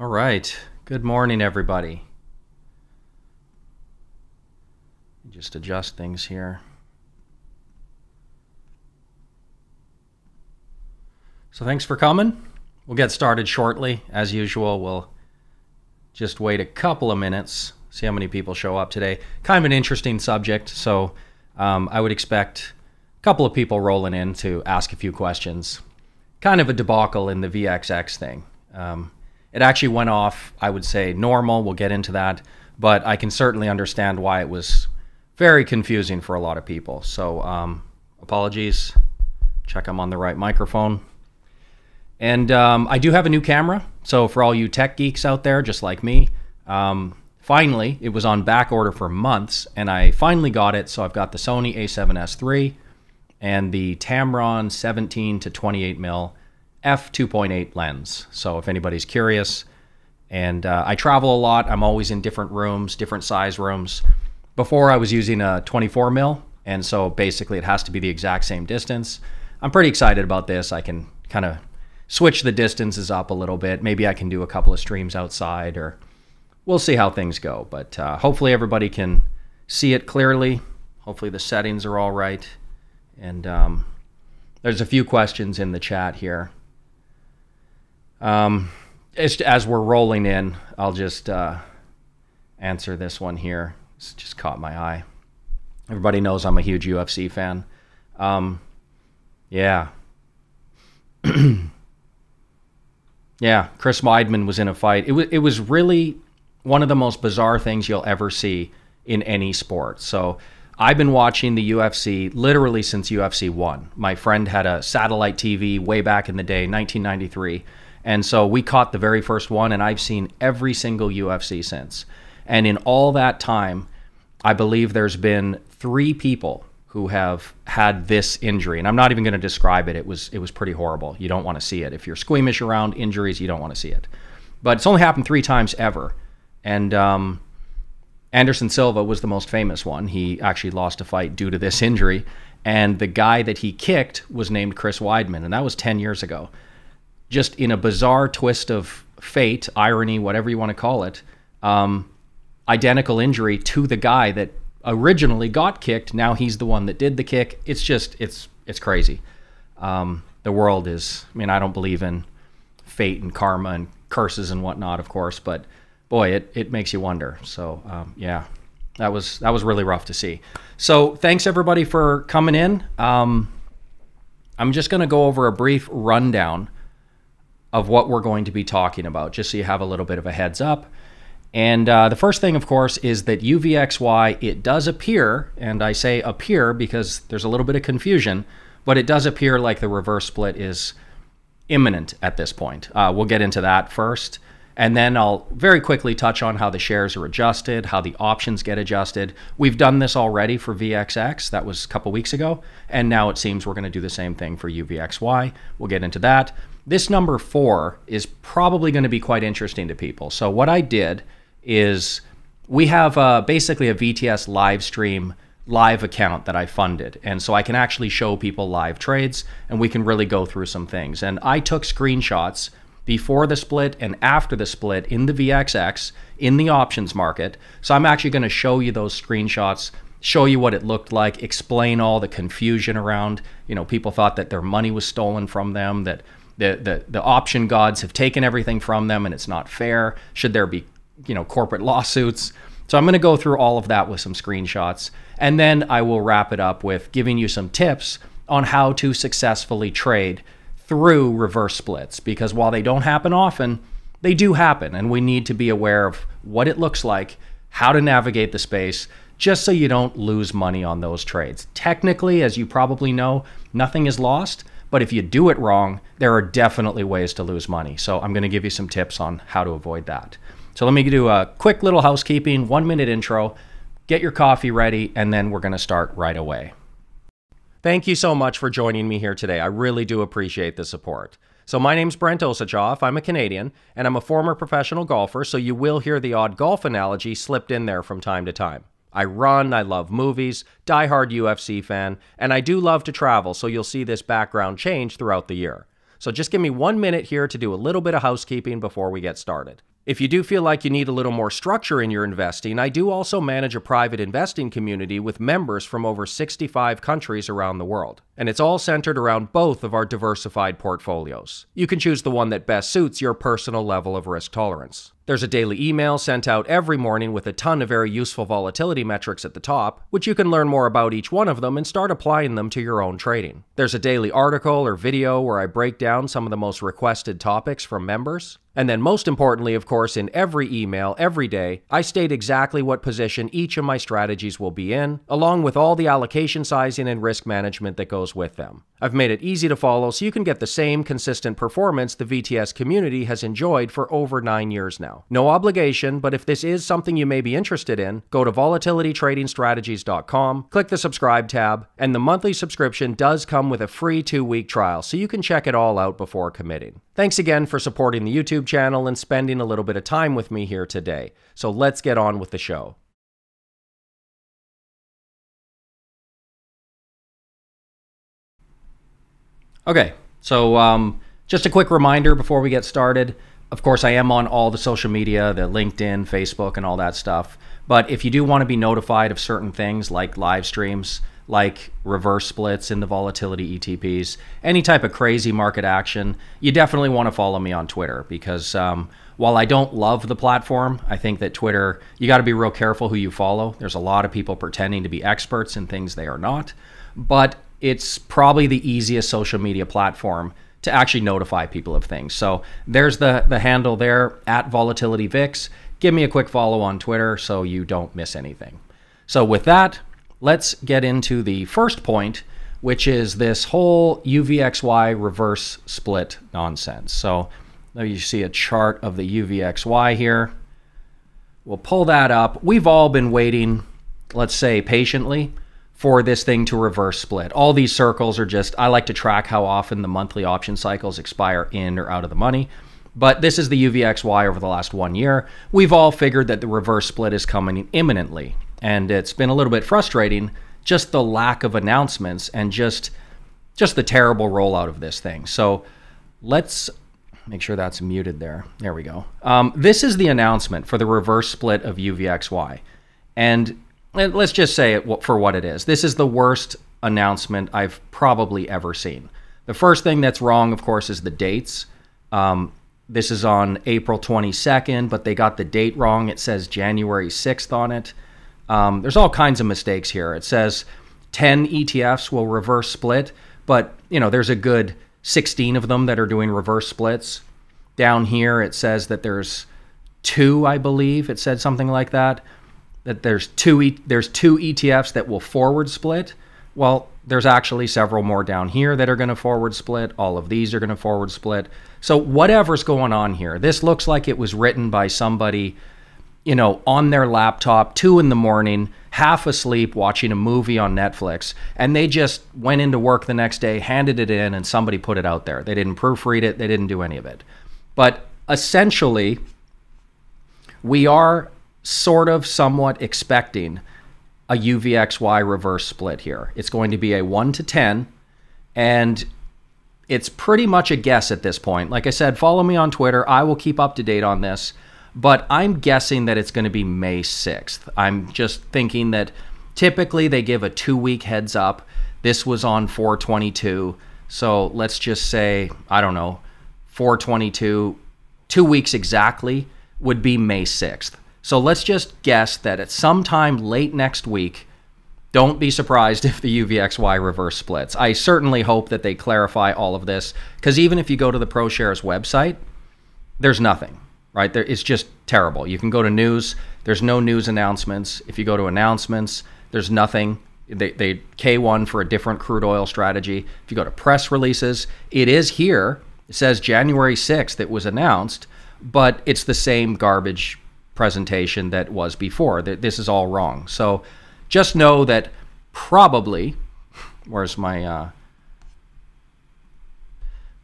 All right. Good morning, everybody. Just adjust things here. So, thanks for coming. We'll get started shortly. As usual, we'll just wait a couple of minutes, see how many people show up today. Kind of an interesting subject, so um, I would expect a couple of people rolling in to ask a few questions. Kind of a debacle in the VXX thing. Um, it actually went off, I would say, normal. We'll get into that. But I can certainly understand why it was very confusing for a lot of people. So, um, apologies. Check I'm on the right microphone. And um, I do have a new camera. So, for all you tech geeks out there, just like me, um, finally, it was on back order for months, and I finally got it. So, I've got the Sony a7S III and the Tamron 17 to 28 mil f2.8 lens. So if anybody's curious, and uh, I travel a lot, I'm always in different rooms, different size rooms. Before I was using a 24 mil, and so basically it has to be the exact same distance. I'm pretty excited about this. I can kind of switch the distances up a little bit. Maybe I can do a couple of streams outside, or we'll see how things go. But uh, hopefully everybody can see it clearly. Hopefully the settings are all right. And um, there's a few questions in the chat here. Um, as, we're rolling in, I'll just uh, answer this one here. It's just caught my eye. Everybody knows I'm a huge UFC fan. Um, yeah. yeah, Chris Weidman was in a fight. It was, it was really one of the most bizarre things you'll ever see in any sport. So I've been watching the UFC literally since UFC 1. My friend had a satellite TV way back in the day, 1993 and so we caught the very first one, and I've seen every single UFC since. And in all that time, I believe there's been three people who have had this injury, and I'm not even going to describe it. It was it was pretty horrible. You don't want to see it. If you're squeamish around injuries, you don't want to see it. But it's only happened three times ever, and um, Anderson Silva was the most famous one. He actually lost a fight due to this injury, and the guy that he kicked was named Chris Weidman, and that was 10 years ago just in a bizarre twist of fate, irony, whatever you want to call it, um, identical injury to the guy that originally got kicked. Now he's the one that did the kick. It's just it's it's crazy. Um, the world is. I mean, I don't believe in fate and karma and curses and whatnot, of course, but boy, it it makes you wonder. So um, yeah, that was that was really rough to see. So thanks everybody for coming in. Um, I'm just going to go over a brief rundown of what we're going to be talking about, just so you have a little bit of a heads up. And uh, the first thing, of course, is that UVXY, it does appear, and I say appear because there's a little bit of confusion, but it does appear like the reverse split is imminent at this point. Uh, we'll get into that first. And then I'll very quickly touch on how the shares are adjusted, how the options get adjusted. We've done this already for VXX, that was a couple weeks ago. And now it seems we're going to do the same thing for UVXY. We'll get into that. This number four is probably going to be quite interesting to people. So, what I did is we have uh, basically a VTS live stream live account that I funded. And so I can actually show people live trades and we can really go through some things. And I took screenshots before the split and after the split in the VXX in the options market. So I'm actually going to show you those screenshots, show you what it looked like, explain all the confusion around, you know, people thought that their money was stolen from them, that the, the, the option gods have taken everything from them and it's not fair. Should there be, you know, corporate lawsuits? So I'm going to go through all of that with some screenshots. And then I will wrap it up with giving you some tips on how to successfully trade through reverse splits. Because while they don't happen often, they do happen. And we need to be aware of what it looks like, how to navigate the space, just so you don't lose money on those trades. Technically, as you probably know, nothing is lost. But if you do it wrong, there are definitely ways to lose money. So I'm going to give you some tips on how to avoid that. So let me do a quick little housekeeping, one minute intro, get your coffee ready, and then we're going to start right away. Thank you so much for joining me here today. I really do appreciate the support. So my name's Brent Osachoff. I'm a Canadian, and I'm a former professional golfer, so you will hear the odd golf analogy slipped in there from time to time. I run, I love movies, die-hard UFC fan, and I do love to travel, so you'll see this background change throughout the year. So just give me one minute here to do a little bit of housekeeping before we get started. If you do feel like you need a little more structure in your investing, I do also manage a private investing community with members from over 65 countries around the world. And it's all centered around both of our diversified portfolios. You can choose the one that best suits your personal level of risk tolerance. There's a daily email sent out every morning with a ton of very useful volatility metrics at the top, which you can learn more about each one of them and start applying them to your own trading. There's a daily article or video where I break down some of the most requested topics from members. And then, most importantly, of course, in every email, every day, I state exactly what position each of my strategies will be in, along with all the allocation sizing and risk management that goes with them. I've made it easy to follow so you can get the same consistent performance the VTS community has enjoyed for over nine years now. No obligation, but if this is something you may be interested in, go to volatilitytradingstrategies.com, click the subscribe tab, and the monthly subscription does come with a free two week trial so you can check it all out before committing. Thanks again for supporting the YouTube channel and spending a little bit of time with me here today. So let's get on with the show. Okay, so um, just a quick reminder before we get started. Of course, I am on all the social media, the LinkedIn, Facebook, and all that stuff. But if you do want to be notified of certain things like live streams, like reverse splits in the volatility ETPs, any type of crazy market action, you definitely want to follow me on Twitter because um, while I don't love the platform, I think that Twitter, you got to be real careful who you follow. There's a lot of people pretending to be experts in things they are not. But it's probably the easiest social media platform to actually notify people of things. So there's the the handle there at volatilityvix. Give me a quick follow on Twitter so you don't miss anything. So with that, let's get into the first point, which is this whole UVXY reverse split nonsense. So you see a chart of the UVXY here. We'll pull that up. We've all been waiting, let's say patiently, for this thing to reverse split. All these circles are just, I like to track how often the monthly option cycles expire in or out of the money. But this is the UVXY over the last one year. We've all figured that the reverse split is coming imminently. And it's been a little bit frustrating, just the lack of announcements and just just the terrible rollout of this thing. So let's make sure that's muted there. There we go. Um, this is the announcement for the reverse split of UVXY. And let's just say it for what it is. This is the worst announcement I've probably ever seen. The first thing that's wrong, of course, is the dates. Um, this is on April 22nd, but they got the date wrong. It says January 6th on it. Um, there's all kinds of mistakes here. It says 10 ETFs will reverse split, but you know there's a good 16 of them that are doing reverse splits. Down here it says that there's two, I believe. It said something like that that there's two e- there's two ETFs that will forward split. Well, there's actually several more down here that are going to forward split. All of these are going to forward split. So whatever's going on here, this looks like it was written by somebody, you know, on their laptop, two in the morning, half asleep, watching a movie on Netflix, and they just went into work the next day, handed it in, and somebody put it out there. They didn't proofread it. They didn't do any of it. But essentially, we are sort of somewhat expecting a UVXY reverse split here. It's going to be a 1 to 10, and it's pretty much a guess at this point. Like I said, follow me on Twitter. I will keep up to date on this, but I'm guessing that it's going to be May 6th. I'm just thinking that typically they give a two week heads up. This was on 422. So let's just say, I don't know, 422, two weeks exactly would be May 6th. So let's just guess that at some time late next week, don't be surprised if the UVXY reverse splits. I certainly hope that they clarify all of this because even if you go to the ProShares website, there's nothing, right? There, it's just terrible. You can go to news, there's no news announcements. If you go to announcements, there's nothing. They, they K1 for a different crude oil strategy. If you go to press releases, it is here. It says January 6th it was announced, but it's the same garbage presentation that was before. That this is all wrong. So just know that probably, where's my, uh,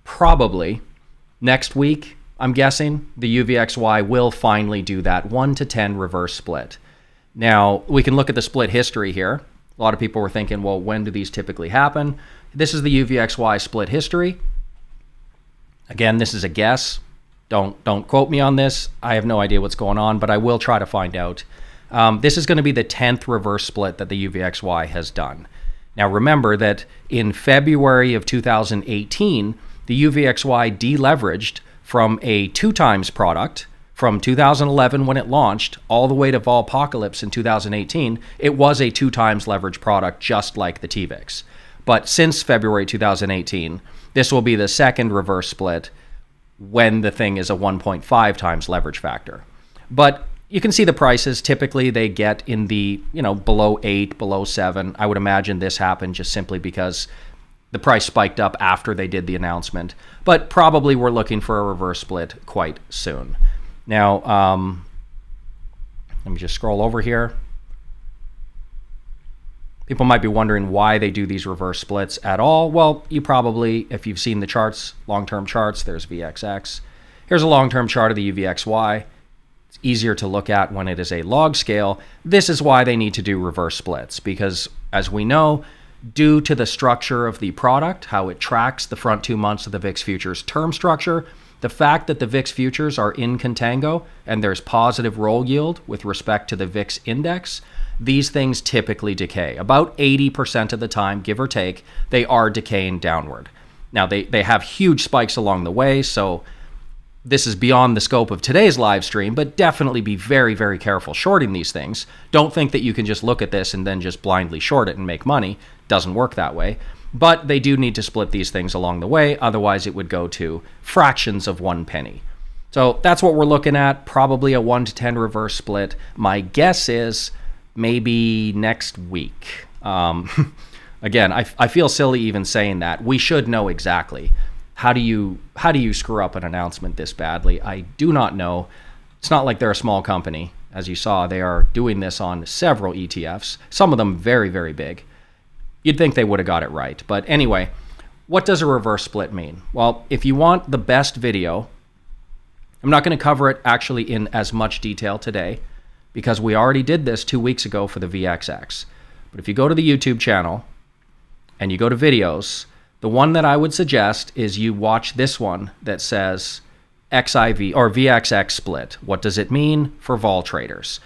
probably next week, I'm guessing the UVXY will finally do that 1 to 10 reverse split. Now, we can look at the split history here. A lot of people were thinking, well, when do these typically happen? This is the UVXY split history. Again, this is a guess. Don't don't quote me on this. I have no idea what's going on, but I will try to find out. Um, this is going to be the 10th reverse split that the UVXY has done. Now, remember that in February of 2018, the UVXY deleveraged from a two times product from 2011 when it launched all the way to Volpocalypse in 2018. It was a two times leverage product, just like the TVIX. But since February 2018, this will be the second reverse split when the thing is a 1.5 times leverage factor. But you can see the prices typically they get in the you know below eight below seven i would imagine this happened just simply because the price spiked up after they did the announcement but probably we're looking for a reverse split quite soon. Now um, let me just scroll over here. People might be wondering why they do these reverse splits at all. Well you probably if you've seen the charts long-term charts there's vxx here's a long-term chart of the uvxy it's easier to look at when it is a log scale. This is why they need to do reverse splits because, as we know, due to the structure of the product, how it tracks the front two months of the VIX futures term structure, the fact that the VIX futures are in contango and there's positive roll yield with respect to the VIX index, these things typically decay. About 80% of the time, give or take, they are decaying downward. Now, they, they have huge spikes along the way, so this is beyond the scope of today's live stream, but definitely be very, very careful shorting these things. Don't think that you can just look at this and then just blindly short it and make money. Doesn't work that way. But they do need to split these things along the way, otherwise, it would go to fractions of one penny. So that's what we're looking at. Probably a 1 to 10 reverse split. My guess is maybe next week. Um, again, I, I feel silly even saying that. We should know exactly how do you how do you screw up an announcement this badly? I do not know. It's not like they're a small company. As you saw, they are doing this on several ETFs, some of them very, very big. You'd think they would have got it right. But anyway, what does a reverse split mean? Well, if you want the best video, I'm not going to cover it actually in as much detail today because we already did this two weeks ago for the VXX. But if you go to the YouTube channel and you go to videos, the one that I would suggest is you watch this one that says XIV or VXX split. What does it mean for vol traders?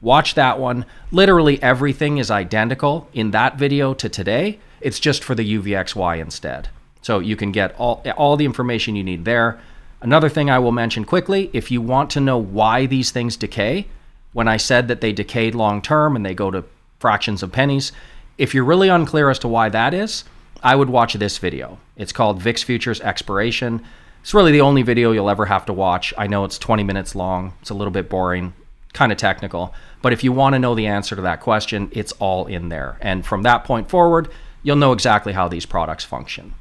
Watch that one. Literally everything is identical in that video to today. It's just for the UVXY instead. So you can get all, all the information you need there. Another thing I will mention quickly if you want to know why these things decay, when I said that they decayed long term and they go to fractions of pennies, if you're really unclear as to why that is, I would watch this video. It's called VIX Futures Expiration. It's really the only video you'll ever have to watch. I know it's 20 minutes long. It's a little bit boring, kind of technical. But if you want to know the answer to that question, it's all in there. And from that point forward, you'll know exactly how these products function.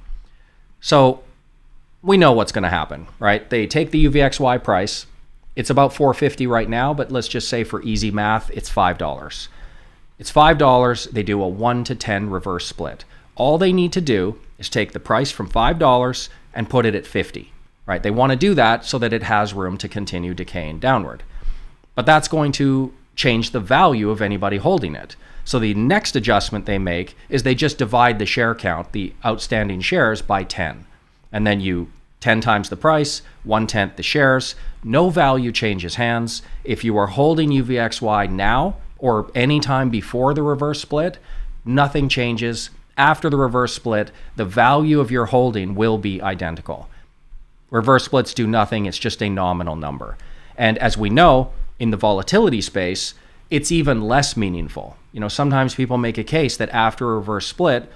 So we know what's going to happen, right? They take the UVXY price. It's about 450 right now, but let's just say for easy math, it's $5. It's $5. They do a 1 to 10 reverse split. All they need to do is take the price from $5 and put it at 50, right? They want to do that so that it has room to continue decaying downward. But that's going to change the value of anybody holding it. So the next adjustment they make is they just divide the share count, the outstanding shares, by 10. And then you 10 times the price, one tenth the shares. No value changes hands. If you are holding UVXY now or any time before the reverse split, nothing changes after the reverse split, the value of your holding will be identical. Reverse splits do nothing, it's just a nominal number. And as we know, in the volatility space, it's even less meaningful. You know, sometimes people make a case that after a reverse split,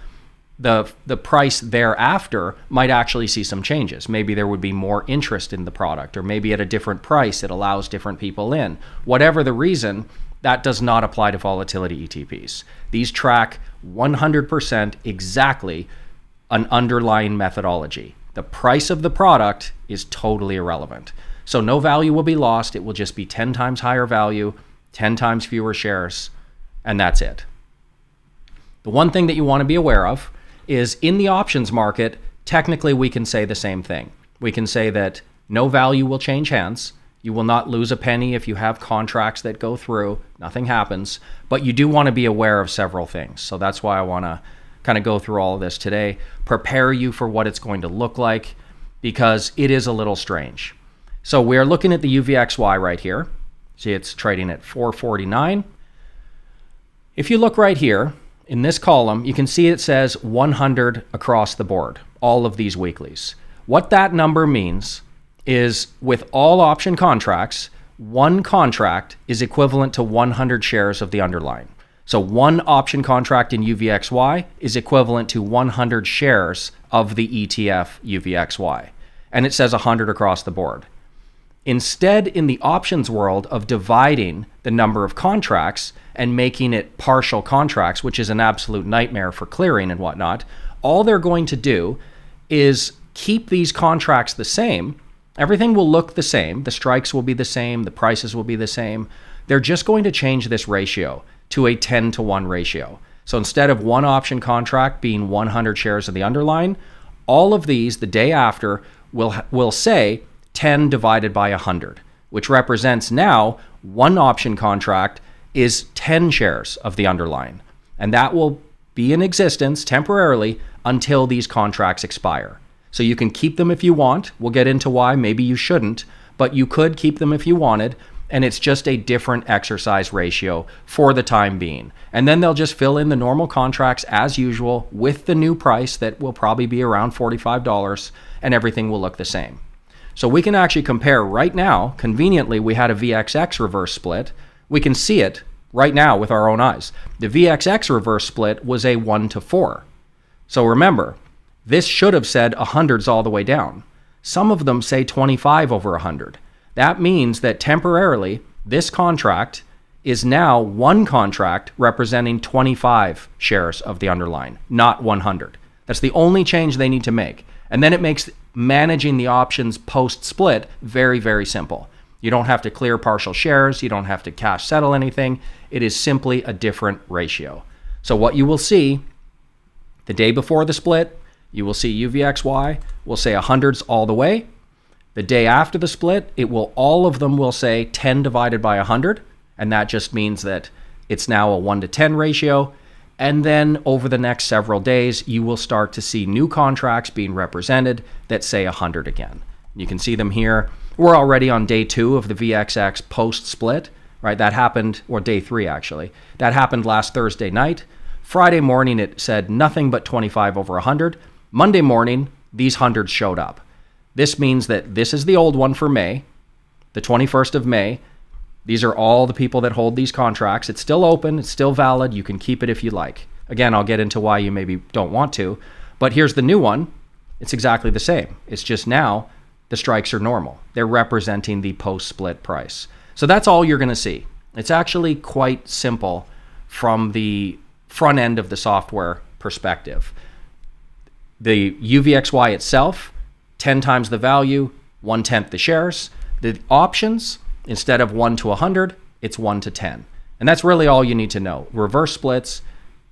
the the price thereafter might actually see some changes. Maybe there would be more interest in the product, or maybe at a different price it allows different people in. Whatever the reason, that does not apply to volatility ETPs. These track 100% exactly an underlying methodology. The price of the product is totally irrelevant. So no value will be lost. It will just be 10 times higher value, 10 times fewer shares, and that's it. The one thing that you want to be aware of is in the options market, technically we can say the same thing. We can say that no value will change hands you will not lose a penny if you have contracts that go through. Nothing happens. But you do want to be aware of several things. So that's why I want to kind of go through all of this today, prepare you for what it's going to look like because it is a little strange. So we're looking at the UVXY right here. See, it's trading at 449. If you look right here in this column, you can see it says 100 across the board, all of these weeklies. What that number means is with all option contracts, one contract is equivalent to 100 shares of the underlying. So one option contract in UVXY is equivalent to 100 shares of the ETF UVXY. And it says 100 across the board. Instead, in the options world of dividing the number of contracts and making it partial contracts, which is an absolute nightmare for clearing and whatnot, all they're going to do is keep these contracts the same. Everything will look the same. The strikes will be the same. The prices will be the same. They're just going to change this ratio to a 10 to 1 ratio. So instead of one option contract being 100 shares of the underlying, all of these the day after will will say 10 divided by 100, which represents now one option contract is 10 shares of the underlying. And that will be in existence temporarily until these contracts expire. So you can keep them if you want. We'll get into why maybe you shouldn't, but you could keep them if you wanted and it's just a different exercise ratio for the time being. And then they'll just fill in the normal contracts as usual with the new price that will probably be around $45 and everything will look the same. So we can actually compare right now, conveniently, we had a VXX reverse split. We can see it right now with our own eyes. The VXX reverse split was a 1 to 4. So remember, this should have said 100s all the way down. Some of them say 25 over 100. That means that temporarily, this contract is now one contract representing 25 shares of the underlying, not 100. That's the only change they need to make. And then it makes managing the options post split very, very simple. You don't have to clear partial shares, you don't have to cash settle anything. It is simply a different ratio. So, what you will see the day before the split, you will see UVXY will say 100s all the way, the day after the split, it will all of them will say 10 divided by 100, and that just means that it's now a 1 to 10 ratio. And then over the next several days, you will start to see new contracts being represented that say 100 again. You can see them here. We're already on day two of the VXX post split, right? That happened, or day three actually. That happened last Thursday night. Friday morning, it said nothing but 25 over 100. Monday morning, these hundreds showed up. This means that this is the old one for May, the 21st of May. These are all the people that hold these contracts. It's still open, it's still valid. You can keep it if you like. Again, I'll get into why you maybe don't want to. But here's the new one. It's exactly the same. It's just now the strikes are normal. They're representing the post split price. So that's all you're going to see. It's actually quite simple from the front end of the software perspective. The UVXY itself 10 times the value, one tenth the shares. The options, instead of 1 to 100, it's 1 to 10. And that's really all you need to know. Reverse splits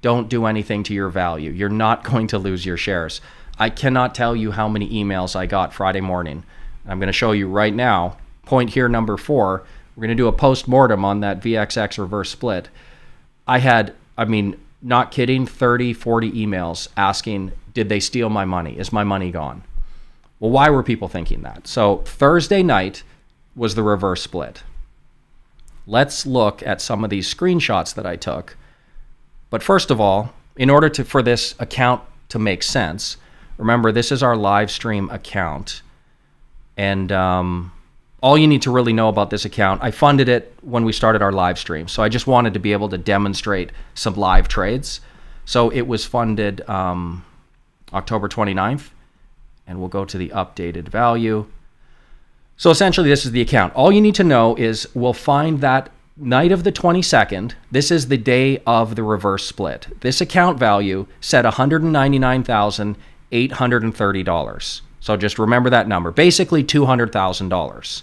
don't do anything to your value. You're not going to lose your shares. I cannot tell you how many emails I got Friday morning. I'm going to show you right now. Point here number four. We're going to do a post mortem on that VXX reverse split. I had, I mean, not kidding, 30, 40 emails asking, did they steal my money? Is my money gone? Well, why were people thinking that? So Thursday night was the reverse split. Let's look at some of these screenshots that I took. But first of all, in order to for this account to make sense, remember this is our live stream account, and um, all you need to really know about this account, I funded it when we started our live stream, so I just wanted to be able to demonstrate some live trades. So it was funded um, October 29th and we'll go to the updated value. So essentially, this is the account. All you need to know is we'll find that night of the 22nd. This is the day of the reverse split. This account value said $199,830. So just remember that number. Basically, $200,000.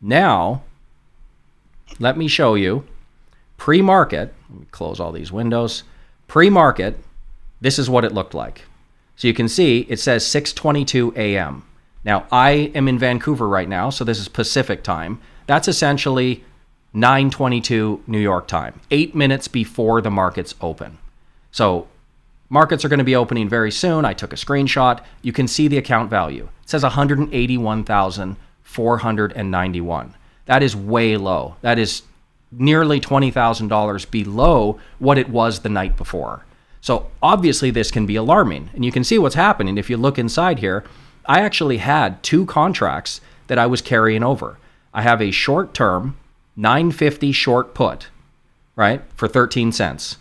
Now, let me show you pre market. Let me close all these windows. Pre market, this is what it looked like. So you can see it says 6:22 a.m. Now I am in Vancouver right now, so this is Pacific time. That's essentially 9:22 New York time, 8 minutes before the markets open. So markets are going to be opening very soon. I took a screenshot. You can see the account value. It says 181491 That is way low. That is nearly $20,000 below what it was the night before. So obviously this can be alarming. And you can see what's happening if you look inside here. I actually had two contracts that I was carrying over. I have a short term 950 short put, right, for 13 cents.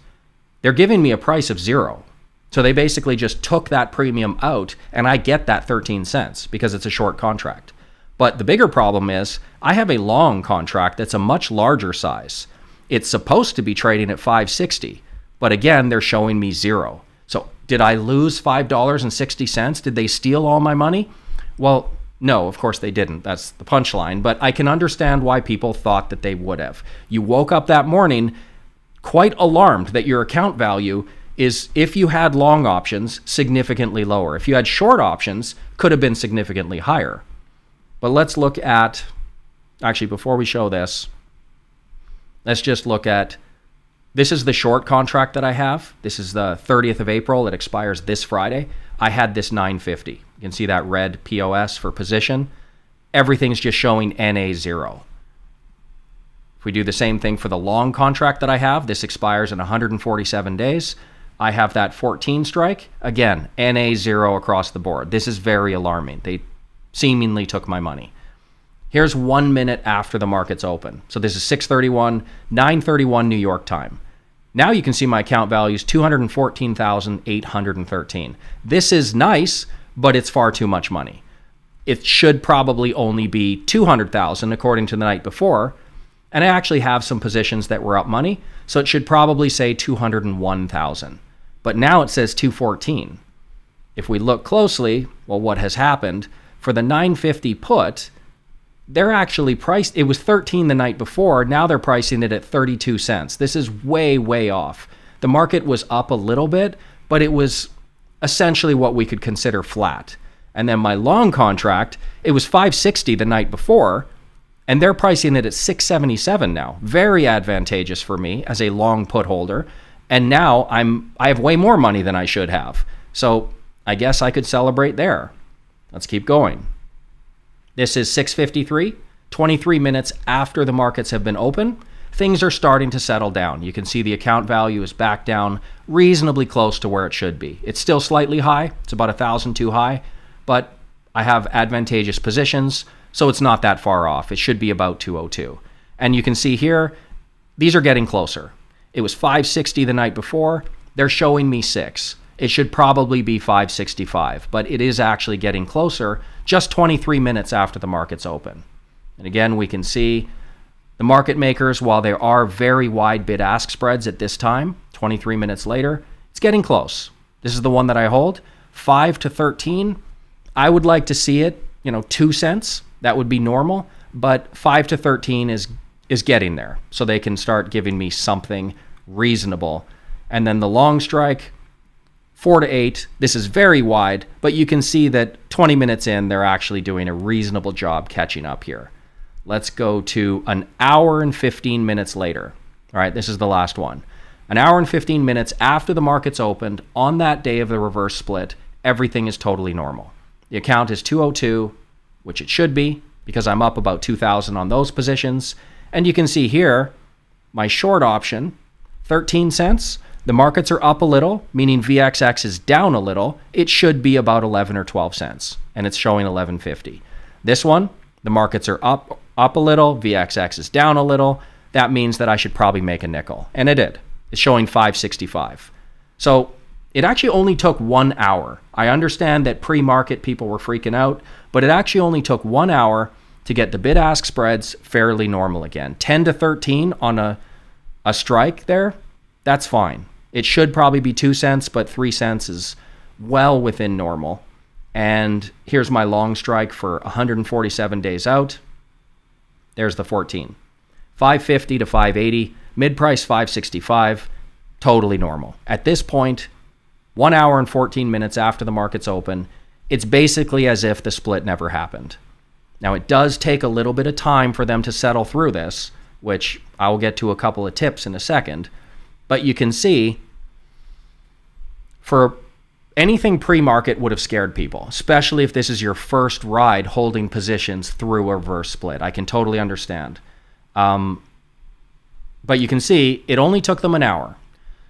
They're giving me a price of 0. So they basically just took that premium out and I get that 13 cents because it's a short contract. But the bigger problem is I have a long contract that's a much larger size. It's supposed to be trading at 560, but again, they're showing me 0. Did I lose $5.60? Did they steal all my money? Well, no, of course they didn't. That's the punchline, but I can understand why people thought that they would have. You woke up that morning quite alarmed that your account value is if you had long options significantly lower. If you had short options, could have been significantly higher. But let's look at actually before we show this, let's just look at this is the short contract that I have. This is the 30th of April. It expires this Friday. I had this 950. You can see that red POS for position. Everything's just showing NA0. If we do the same thing for the long contract that I have, this expires in 147 days. I have that 14 strike. Again, NA zero across the board. This is very alarming. They seemingly took my money. Here's one minute after the markets open. So this is 631, 931 New York time. Now you can see my account value is 214,813. This is nice, but it's far too much money. It should probably only be 200,000 according to the night before. And I actually have some positions that were up money, so it should probably say 201,000 but now it says 214. If we look closely, well, what has happened for the 950 put, they're actually priced, it was 13 the night before. Now they're pricing it at 32 cents. This is way, way off. The market was up a little bit, but it was essentially what we could consider flat. And then my long contract, it was 560 the night before, and they're pricing it at 677 now. Very advantageous for me as a long put holder and now I'm I have way more money than I should have. So I guess I could celebrate there. Let's keep going. This is 6:53, 23 minutes after the markets have been open. Things are starting to settle down. You can see the account value is back down reasonably close to where it should be. It's still slightly high. It's about a thousand too high, but I have advantageous positions, so it's not that far off. It should be about 202. And you can see here, these are getting closer. It was 560 the night before. They're showing me six. It should probably be 565, but it is actually getting closer just 23 minutes after the market's open. And again, we can see the market makers, while there are very wide bid ask spreads at this time, 23 minutes later, it's getting close. This is the one that I hold. 5 to 13. I would like to see it, you know, 2 cents. That would be normal, but 5 to 13 is is getting there. So they can start giving me something reasonable. And then the long strike, four to eight. This is very wide, but you can see that 20 minutes in, they're actually doing a reasonable job catching up here. Let's go to an hour and 15 minutes later. All right, this is the last one. An hour and 15 minutes after the markets opened on that day of the reverse split, everything is totally normal. The account is 202, which it should be because I'm up about 2,000 on those positions. And you can see here, my short option, 13 cents. The markets are up a little, meaning VXX is down a little. It should be about 11 or 12 cents, and it's showing 11.50. This one, the markets are up up a little, VXX is down a little. That means that I should probably make a nickel, and it did. It's showing 565. So it actually only took one hour. I understand that pre-market people were freaking out, but it actually only took one hour to get the bid ask spreads fairly normal again. 10 to 13 on a, a strike there, that's fine. It should probably be 2 cents, but 3 cents is well within normal. And here's my long strike for 147 days out. There's the 14. 550 to 580, mid price 565, totally normal. At this point, 1 hour and 14 minutes after the market's open, it's basically as if the split never happened. Now, it does take a little bit of time for them to settle through this, which I will get to a couple of tips in a second. But you can see for anything pre-market would have scared people, especially if this is your first ride holding positions through a reverse split. I can totally understand. Um, but you can see it only took them an hour.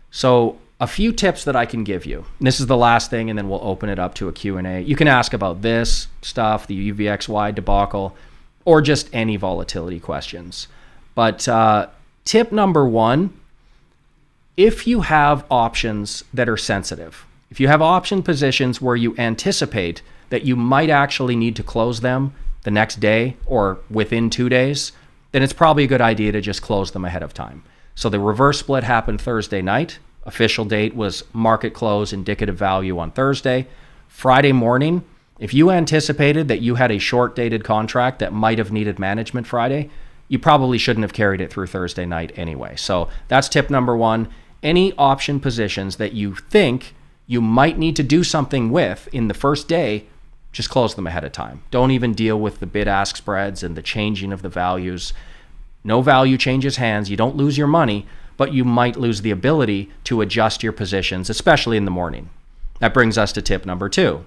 So a few tips that I can give you. And this is the last thing, and then we'll open it up to a Q&A. You can ask about this stuff, the UVXY debacle, or just any volatility questions. But uh, tip number one, if you have options that are sensitive, if you have option positions where you anticipate that you might actually need to close them the next day or within two days, then it's probably a good idea to just close them ahead of time. So the reverse split happened Thursday night. Official date was market close, indicative value on Thursday. Friday morning, if you anticipated that you had a short dated contract that might have needed management Friday, you probably shouldn't have carried it through Thursday night anyway. So that's tip number one. Any option positions that you think you might need to do something with in the first day, just close them ahead of time. Don't even deal with the bid ask spreads and the changing of the values. No value changes hands. You don't lose your money, but you might lose the ability to adjust your positions, especially in the morning. That brings us to tip number two.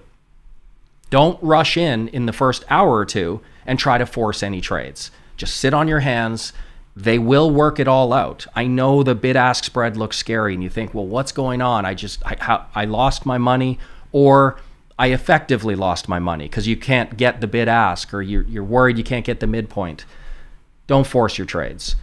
Don't rush in in the first hour or two and try to force any trades. Just sit on your hands. They will work it all out. I know the bid ask spread looks scary and you think, well, what's going on? I just, I, I lost my money or I effectively lost my money because you can't get the bid ask or you're, you're worried you can't get the midpoint. Don't force your trades.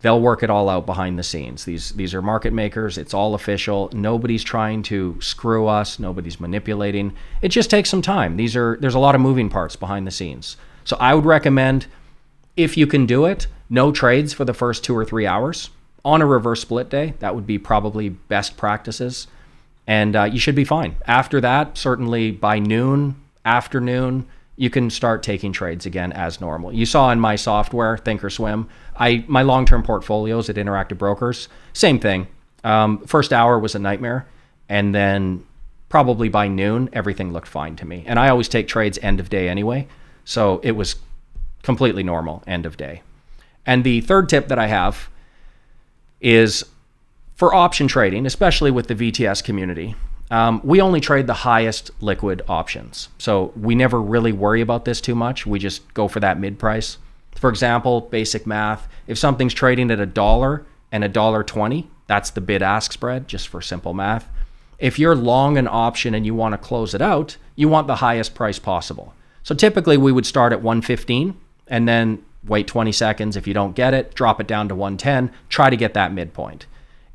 They'll work it all out behind the scenes. These these are market makers. It's all official. Nobody's trying to screw us. Nobody's manipulating. It just takes some time. These are there's a lot of moving parts behind the scenes. So I would recommend if you can do it, no trades for the first 2 or 3 hours on a reverse split day. That would be probably best practices and uh, you should be fine. After that, certainly by noon, afternoon, you can start taking trades again as normal. You saw in my software, Thinkorswim, I my long-term portfolios at Interactive Brokers, same thing. Um, first hour was a nightmare, and then probably by noon, everything looked fine to me. And I always take trades end of day anyway, so it was completely normal end of day. And the third tip that I have is for option trading, especially with the VTS community, um, we only trade the highest liquid options. So we never really worry about this too much. We just go for that mid price. For example, basic math, if something's trading at a dollar and a dollar 20, that's the bid ask spread, just for simple math. If you're long an option and you want to close it out, you want the highest price possible. So typically we would start at 115 and then wait 20 seconds. If you don't get it, drop it down to 110, try to get that midpoint.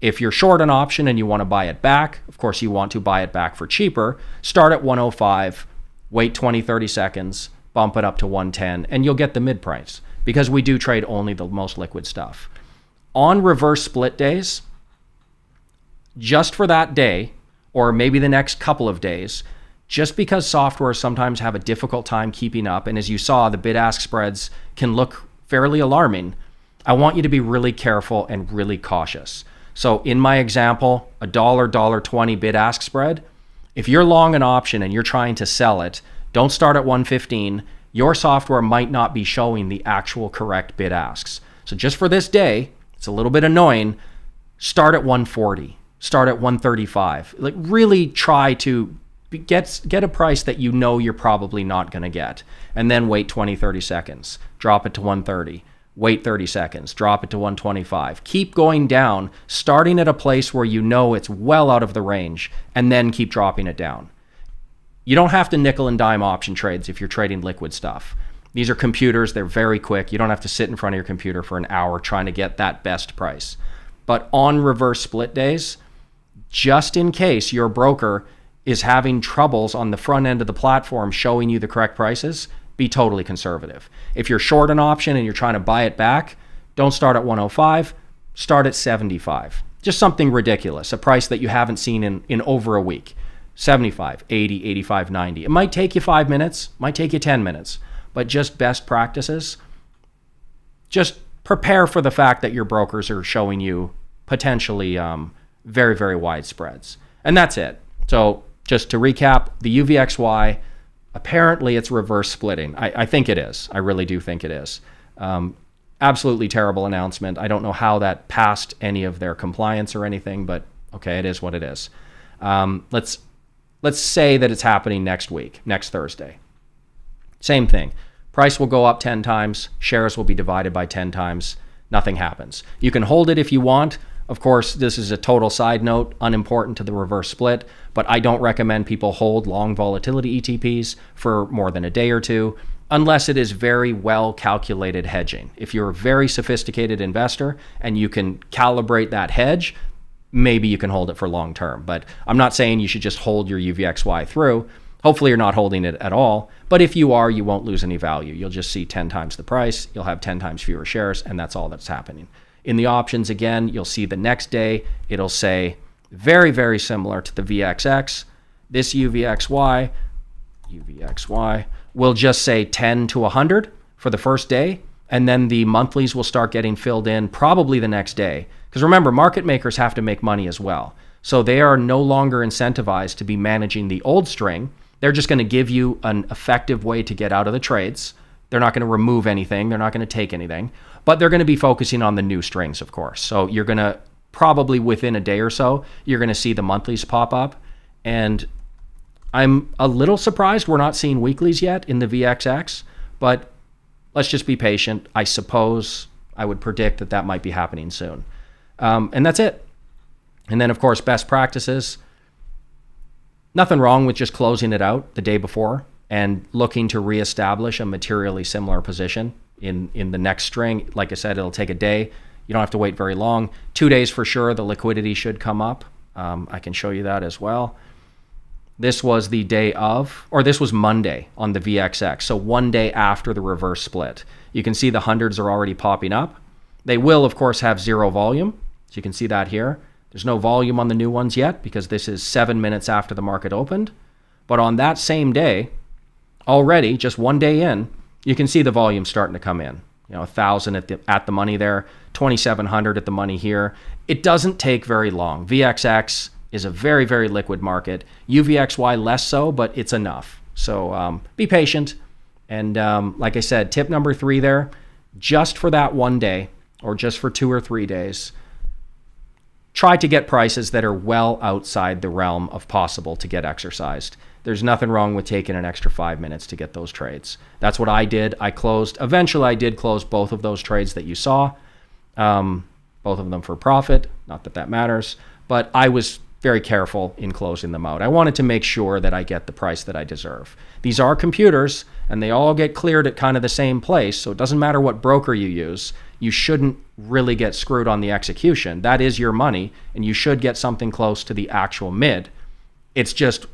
If you're short an option and you want to buy it back, of course, you want to buy it back for cheaper, start at 105, wait 20, 30 seconds, bump it up to 110, and you'll get the mid price because we do trade only the most liquid stuff. On reverse split days, just for that day, or maybe the next couple of days, just because software sometimes have a difficult time keeping up, and as you saw, the bid ask spreads can look fairly alarming, I want you to be really careful and really cautious. So in my example, a dollar, dollar 20 bid ask spread, if you're long an option and you're trying to sell it, don't start at 115. Your software might not be showing the actual correct bid asks. So just for this day, it's a little bit annoying. Start at 140. Start at 135. Like really try to get get a price that you know you're probably not going to get and then wait 20 30 seconds. Drop it to 130 wait 30 seconds, drop it to 125. Keep going down, starting at a place where you know it's well out of the range, and then keep dropping it down. You don't have to nickel and dime option trades if you're trading liquid stuff. These are computers, they're very quick. You don't have to sit in front of your computer for an hour trying to get that best price. But on reverse split days, just in case your broker is having troubles on the front end of the platform showing you the correct prices, be totally conservative. If you're short an option and you're trying to buy it back, don't start at 105, start at 75. Just something ridiculous, a price that you haven't seen in, in over a week. 75, 80, 85, 90. It might take you five minutes, might take you 10 minutes, but just best practices. Just prepare for the fact that your brokers are showing you potentially um, very, very wide spreads. And that's it. So just to recap, the UVXY Apparently, it's reverse splitting. I, I think it is. I really do think it is. Um, absolutely terrible announcement. I don't know how that passed any of their compliance or anything, but okay, it is what it is. Um, let's let's say that it's happening next week, next Thursday. Same thing. Price will go up 10 times, shares will be divided by 10 times, nothing happens. You can hold it if you want. Of course, this is a total side note, unimportant to the reverse split, but I don't recommend people hold long volatility ETPs for more than a day or two unless it is very well calculated hedging. If you're a very sophisticated investor and you can calibrate that hedge, maybe you can hold it for long term. But I'm not saying you should just hold your UVXY through. Hopefully, you're not holding it at all. But if you are, you won't lose any value. You'll just see 10 times the price, you'll have 10 times fewer shares, and that's all that's happening. In the options, again, you'll see the next day, it'll say very, very similar to the VXX. This UVXY, UVXY, will just say 10 to 100 for the first day, and then the monthlies will start getting filled in probably the next day. Because remember, market makers have to make money as well. So they are no longer incentivized to be managing the old string. They're just going to give you an effective way to get out of the trades. They're not going to remove anything, they're not going to take anything, but they're going to be focusing on the new strings, of course. So you're going to probably within a day or so, you're going to see the monthlies pop up. And I'm a little surprised we're not seeing weeklies yet in the VXX, but let's just be patient. I suppose I would predict that that might be happening soon. Um, and that's it. And then, of course, best practices. Nothing wrong with just closing it out the day before and looking to reestablish a materially similar position in, in the next string. Like I said, it'll take a day. You don't have to wait very long. Two days for sure, the liquidity should come up. Um, I can show you that as well. This was the day of, or this was Monday on the VXX. So one day after the reverse split. You can see the hundreds are already popping up. They will, of course, have zero volume. So you can see that here. There's no volume on the new ones yet because this is seven minutes after the market opened. But on that same day, already, just one day in, you can see the volume starting to come in. You know, 1,000 at the, at the money there, 2,700 at the money here. It doesn't take very long. VXX is a very, very liquid market. UVXY less so, but it's enough. So um, be patient. And um, like I said, tip number three there, just for that one day or just for two or three days, try to get prices that are well outside the realm of possible to get exercised. There's nothing wrong with taking an extra five minutes to get those trades. That's what I did. I closed, eventually, I did close both of those trades that you saw, um, both of them for profit. Not that that matters, but I was very careful in closing them out. I wanted to make sure that I get the price that I deserve. These are computers and they all get cleared at kind of the same place, so it doesn't matter what broker you use. You shouldn't really get screwed on the execution. That is your money and you should get something close to the actual mid. It's just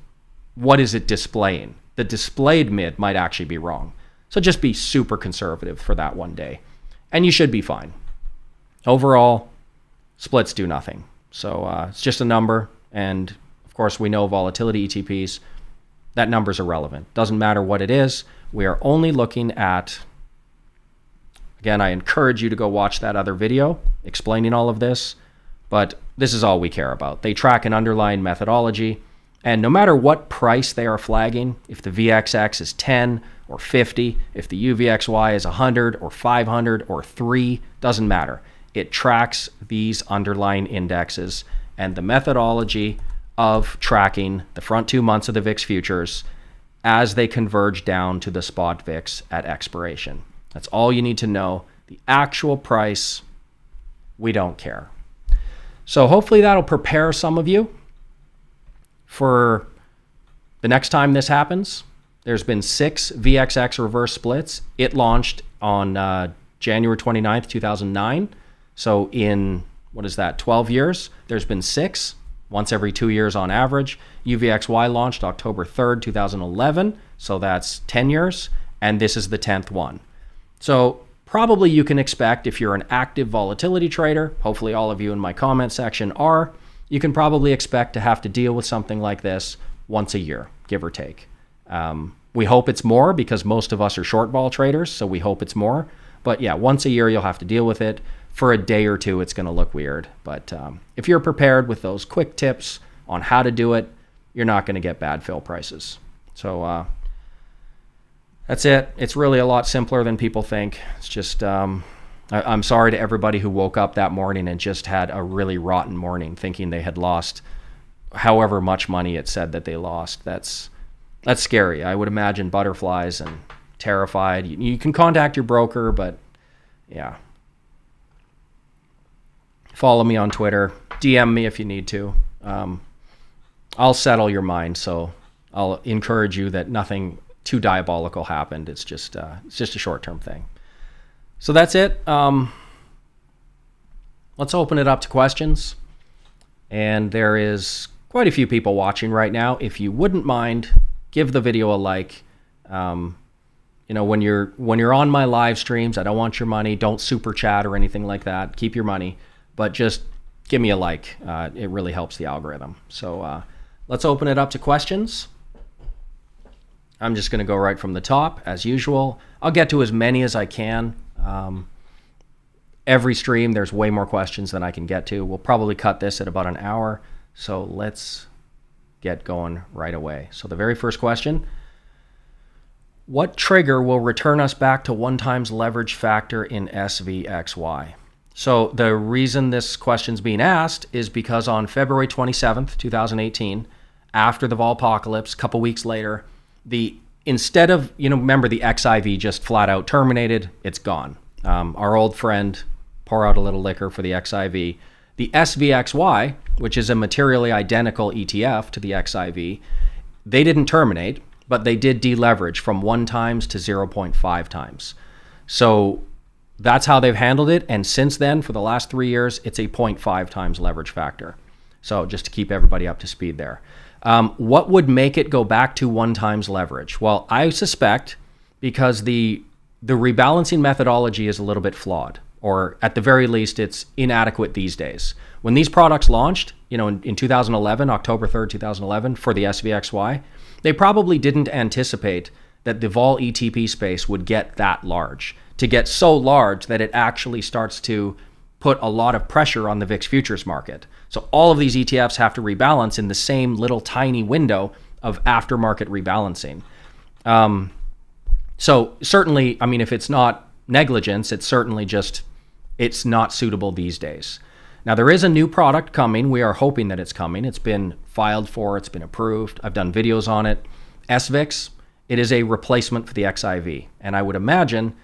what is it displaying? The displayed mid might actually be wrong. So just be super conservative for that one day. And you should be fine. Overall, splits do nothing. So uh, it's just a number. And of course, we know volatility ETPs, that number is irrelevant. Doesn't matter what it is. We are only looking at, again, I encourage you to go watch that other video explaining all of this, but this is all we care about. They track an underlying methodology, and no matter what price they are flagging, if the VXX is 10 or 50, if the UVXY is 100 or 500 or 3, doesn't matter. It tracks these underlying indexes and the methodology of tracking the front two months of the VIX futures as they converge down to the spot VIX at expiration. That's all you need to know. The actual price, we don't care. So hopefully that'll prepare some of you for the next time this happens. There's been six VXX reverse splits. It launched on uh, January 29th, 2009. So in what is that, 12 years. There's been six, once every two years on average. UVXY launched October 3rd, 2011, so that's 10 years, and this is the 10th one. So probably you can expect if you're an active volatility trader, hopefully all of you in my comment section are, you can probably expect to have to deal with something like this once a year, give or take. Um, we hope it's more because most of us are short vol traders, so we hope it's more. But yeah, once a year you'll have to deal with it for a day or two, it's going to look weird. But um, if you're prepared with those quick tips on how to do it, you're not going to get bad fill prices. So uh, that's it. It's really a lot simpler than people think. It's just, um, I, am sorry to everybody who woke up that morning and just had a really rotten morning thinking they had lost however much money it said that they lost. That's that's scary. I would imagine butterflies and terrified. You, you can contact your broker, but yeah. Follow me on Twitter. DM me if you need to. Um, I'll settle your mind. So I'll encourage you that nothing too diabolical happened. It's just uh, it's just a short term thing. So that's it. Um, let's open it up to questions. And there is quite a few people watching right now. If you wouldn't mind, give the video a like. Um, you know, when you're when you're on my live streams, I don't want your money. Don't super chat or anything like that. Keep your money, but just give me a like. Uh, it really helps the algorithm. So uh, let's open it up to questions. I'm just going to go right from the top as usual. I'll get to as many as I can. Um, every stream, there's way more questions than I can get to. We'll probably cut this at about an hour. So let's get going right away. So the very first question, what trigger will return us back to one times leverage factor in SVXY? So the reason this question's being asked is because on February 27th, 2018, after the vol apocalypse, a couple weeks later, the instead of you know remember the XIV just flat out terminated, it's gone. Um, our old friend pour out a little liquor for the XIV. The SVXY, which is a materially identical ETF to the XIV, they didn't terminate, but they did deleverage from one times to 0.5 times. So that's how they've handled it. And since then, for the last three years, it's a 0.5 times leverage factor. So just to keep everybody up to speed there. Um, what would make it go back to one times leverage? Well, I suspect because the the rebalancing methodology is a little bit flawed or at the very least, it's inadequate these days. When these products launched, you know, in, in 2011, October 3rd, 2011, for the SVXY, they probably didn't anticipate that the vol ETP space would get that large, to get so large that it actually starts to put a lot of pressure on the VIX futures market. So all of these ETFs have to rebalance in the same little tiny window of aftermarket rebalancing. Um, so certainly, I mean, if it's not negligence, it's certainly just it's not suitable these days. Now, there is a new product coming. We are hoping that it's coming. It's been filed for, it's been approved. I've done videos on it. SVIX, it is a replacement for the XIV. And I would imagine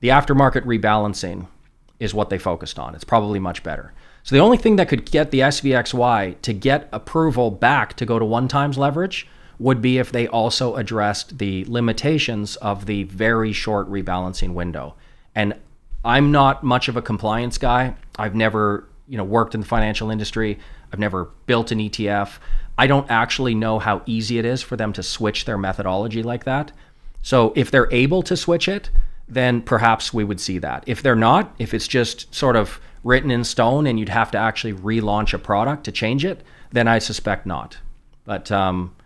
the aftermarket rebalancing is what they focused on. It's probably much better. So the only thing that could get the SVXY to get approval back to go to one times leverage would be if they also addressed the limitations of the very short rebalancing window. And I'm not much of a compliance guy. I've never, you know, worked in the financial industry. I've never built an ETF. I don't actually know how easy it is for them to switch their methodology like that. So if they're able to switch it, then perhaps we would see that. If they're not, if it's just sort of written in stone and you'd have to actually relaunch a product to change it, then I suspect not. But um,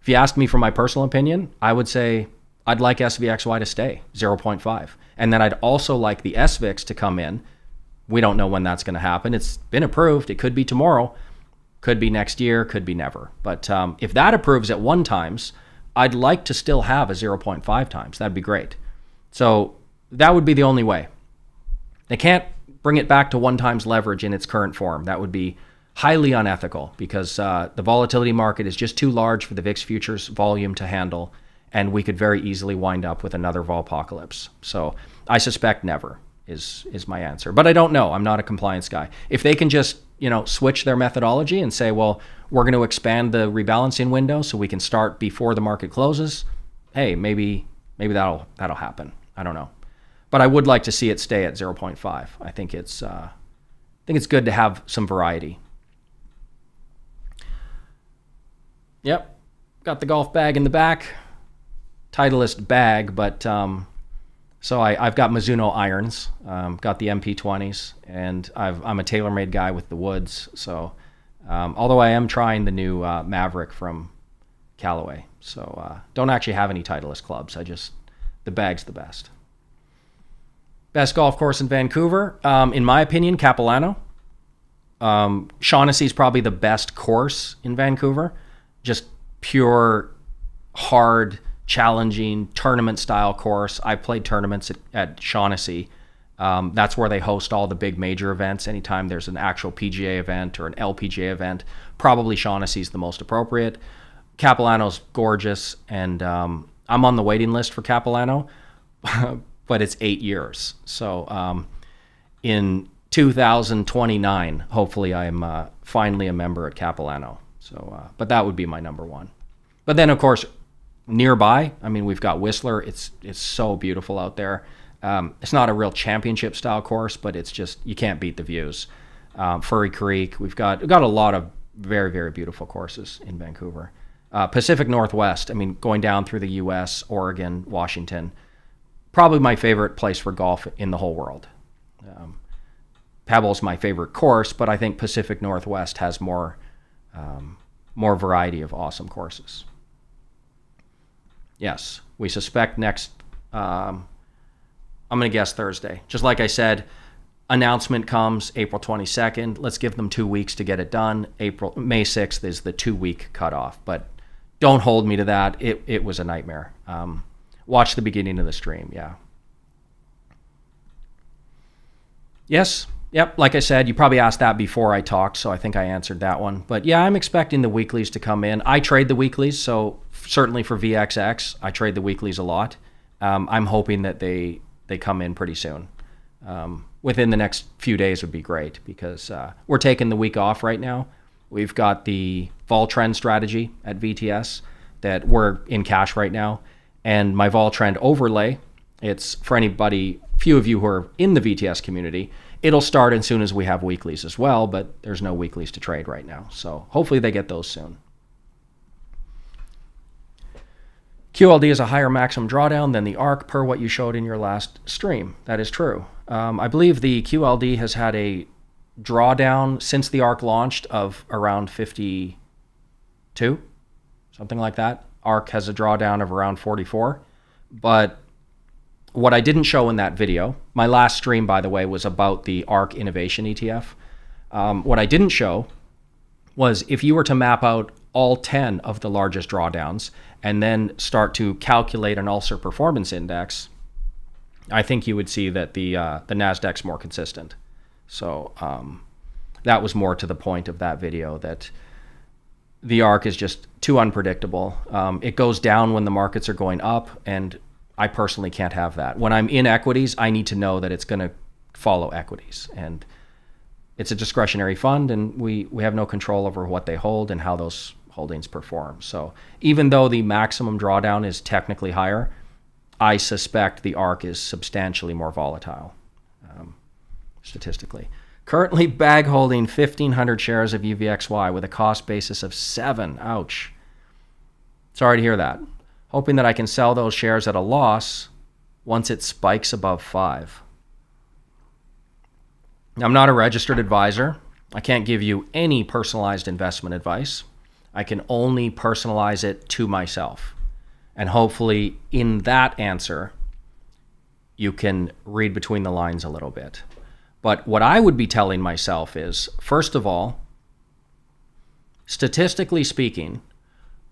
if you ask me for my personal opinion, I would say I'd like SVXY to stay 0.5. And then I'd also like the SVIX to come in. We don't know when that's going to happen. It's been approved. It could be tomorrow, could be next year, could be never. But um, if that approves at one times, I'd like to still have a 0.5 times. That'd be great. So that would be the only way. They can't bring it back to one times leverage in its current form. That would be highly unethical because uh, the volatility market is just too large for the VIX futures volume to handle and we could very easily wind up with another vol apocalypse. So I suspect never is is my answer. But I don't know. I'm not a compliance guy. If they can just you know switch their methodology and say, well, we're going to expand the rebalancing window so we can start before the market closes. Hey, maybe maybe that'll that'll happen. I don't know. But I would like to see it stay at 0.5. I think it's uh, I think it's good to have some variety. Yep, got the golf bag in the back. Titleist bag, but um, so I, have got Mizuno irons, um, got the MP20s, and i am a TaylorMade guy with the woods. So um, although I am trying the new uh, Mavrik from Callaway, so uh, don't actually have any Titleist clubs. I just the bag's the best. Best golf course in Vancouver, um, in my opinion, Capilano. Um, Shaughnessy is probably the best course in Vancouver. Just pure, hard challenging tournament style course. I played tournaments at, at Shaughnessy. Um, that's where they host all the big major events. Anytime there's an actual PGA event or an LPGA event, probably Shaughnessy is the most appropriate. Capilano's gorgeous, and um, I'm on the waiting list for Capilano, but it's eight years. So um, in 2029, hopefully, I'm uh, finally a member at Capilano. So, uh, but that would be my number one. But then, of course, nearby, I mean, we've got Whistler. It's it's so beautiful out there. Um, it's not a real championship style course, but it's just you can't beat the views. Um, Furry Creek. We've got we've got a lot of very very beautiful courses in Vancouver. Uh, Pacific Northwest. I mean, going down through the U.S., Oregon, Washington. Probably my favorite place for golf in the whole world. Um, Pebble's my favorite course, but I think Pacific Northwest has more um, more variety of awesome courses. Yes, we suspect next um, I'm going to guess Thursday. Just like I said, announcement comes April 22nd. Let's give them two weeks to get it done. April May 6th is the two week cutoff, but don't hold me to that. It it was a nightmare. Um, watch the beginning of the stream. Yeah. Yes. Yep. Like I said, you probably asked that before I talked, so I think I answered that one. But yeah, I'm expecting the weeklies to come in. I trade the weeklies, so certainly for VXX, I trade the weeklies a lot. Um, I'm hoping that they they come in pretty soon. Um, within the next few days would be great because uh, we're taking the week off right now. We've got the vol trend strategy at VTS that we're in cash right now, and my vol trend overlay. It's for anybody, few of you who are in the VTS community. It'll start as soon as we have weeklies as well, but there's no weeklies to trade right now. So hopefully they get those soon. QLD is a higher maximum drawdown than the ARK per what you showed in your last stream. That is true. Um, I believe the QLD has had a drawdown since the ARK launched of around 52, something like that. ARK has a drawdown of around 44. But what I didn't show in that video, my last stream, by the way, was about the ARK Innovation ETF. Um, what I didn't show was if you were to map out all 10 of the largest drawdowns and then start to calculate an ulcer performance index, I think you would see that the uh, the Nasdaq's more consistent. So um, that was more to the point of that video that the ARK is just too unpredictable. Um, it goes down when the markets are going up, and I personally can't have that. When I'm in equities, I need to know that it's going to follow equities, and it's a discretionary fund, and we we have no control over what they hold and how those holdings perform. So even though the maximum drawdown is technically higher, I suspect the ARK is substantially more volatile um, statistically. Currently bag holding 1,500 shares of UVXY with a cost basis of 7. Ouch. Sorry to hear that. Hoping that I can sell those shares at a loss once it spikes above 5. I'm not a registered advisor. I can't give you any personalized investment advice. I can only personalize it to myself. And hopefully, in that answer, you can read between the lines a little bit. But what I would be telling myself is first of all, statistically speaking,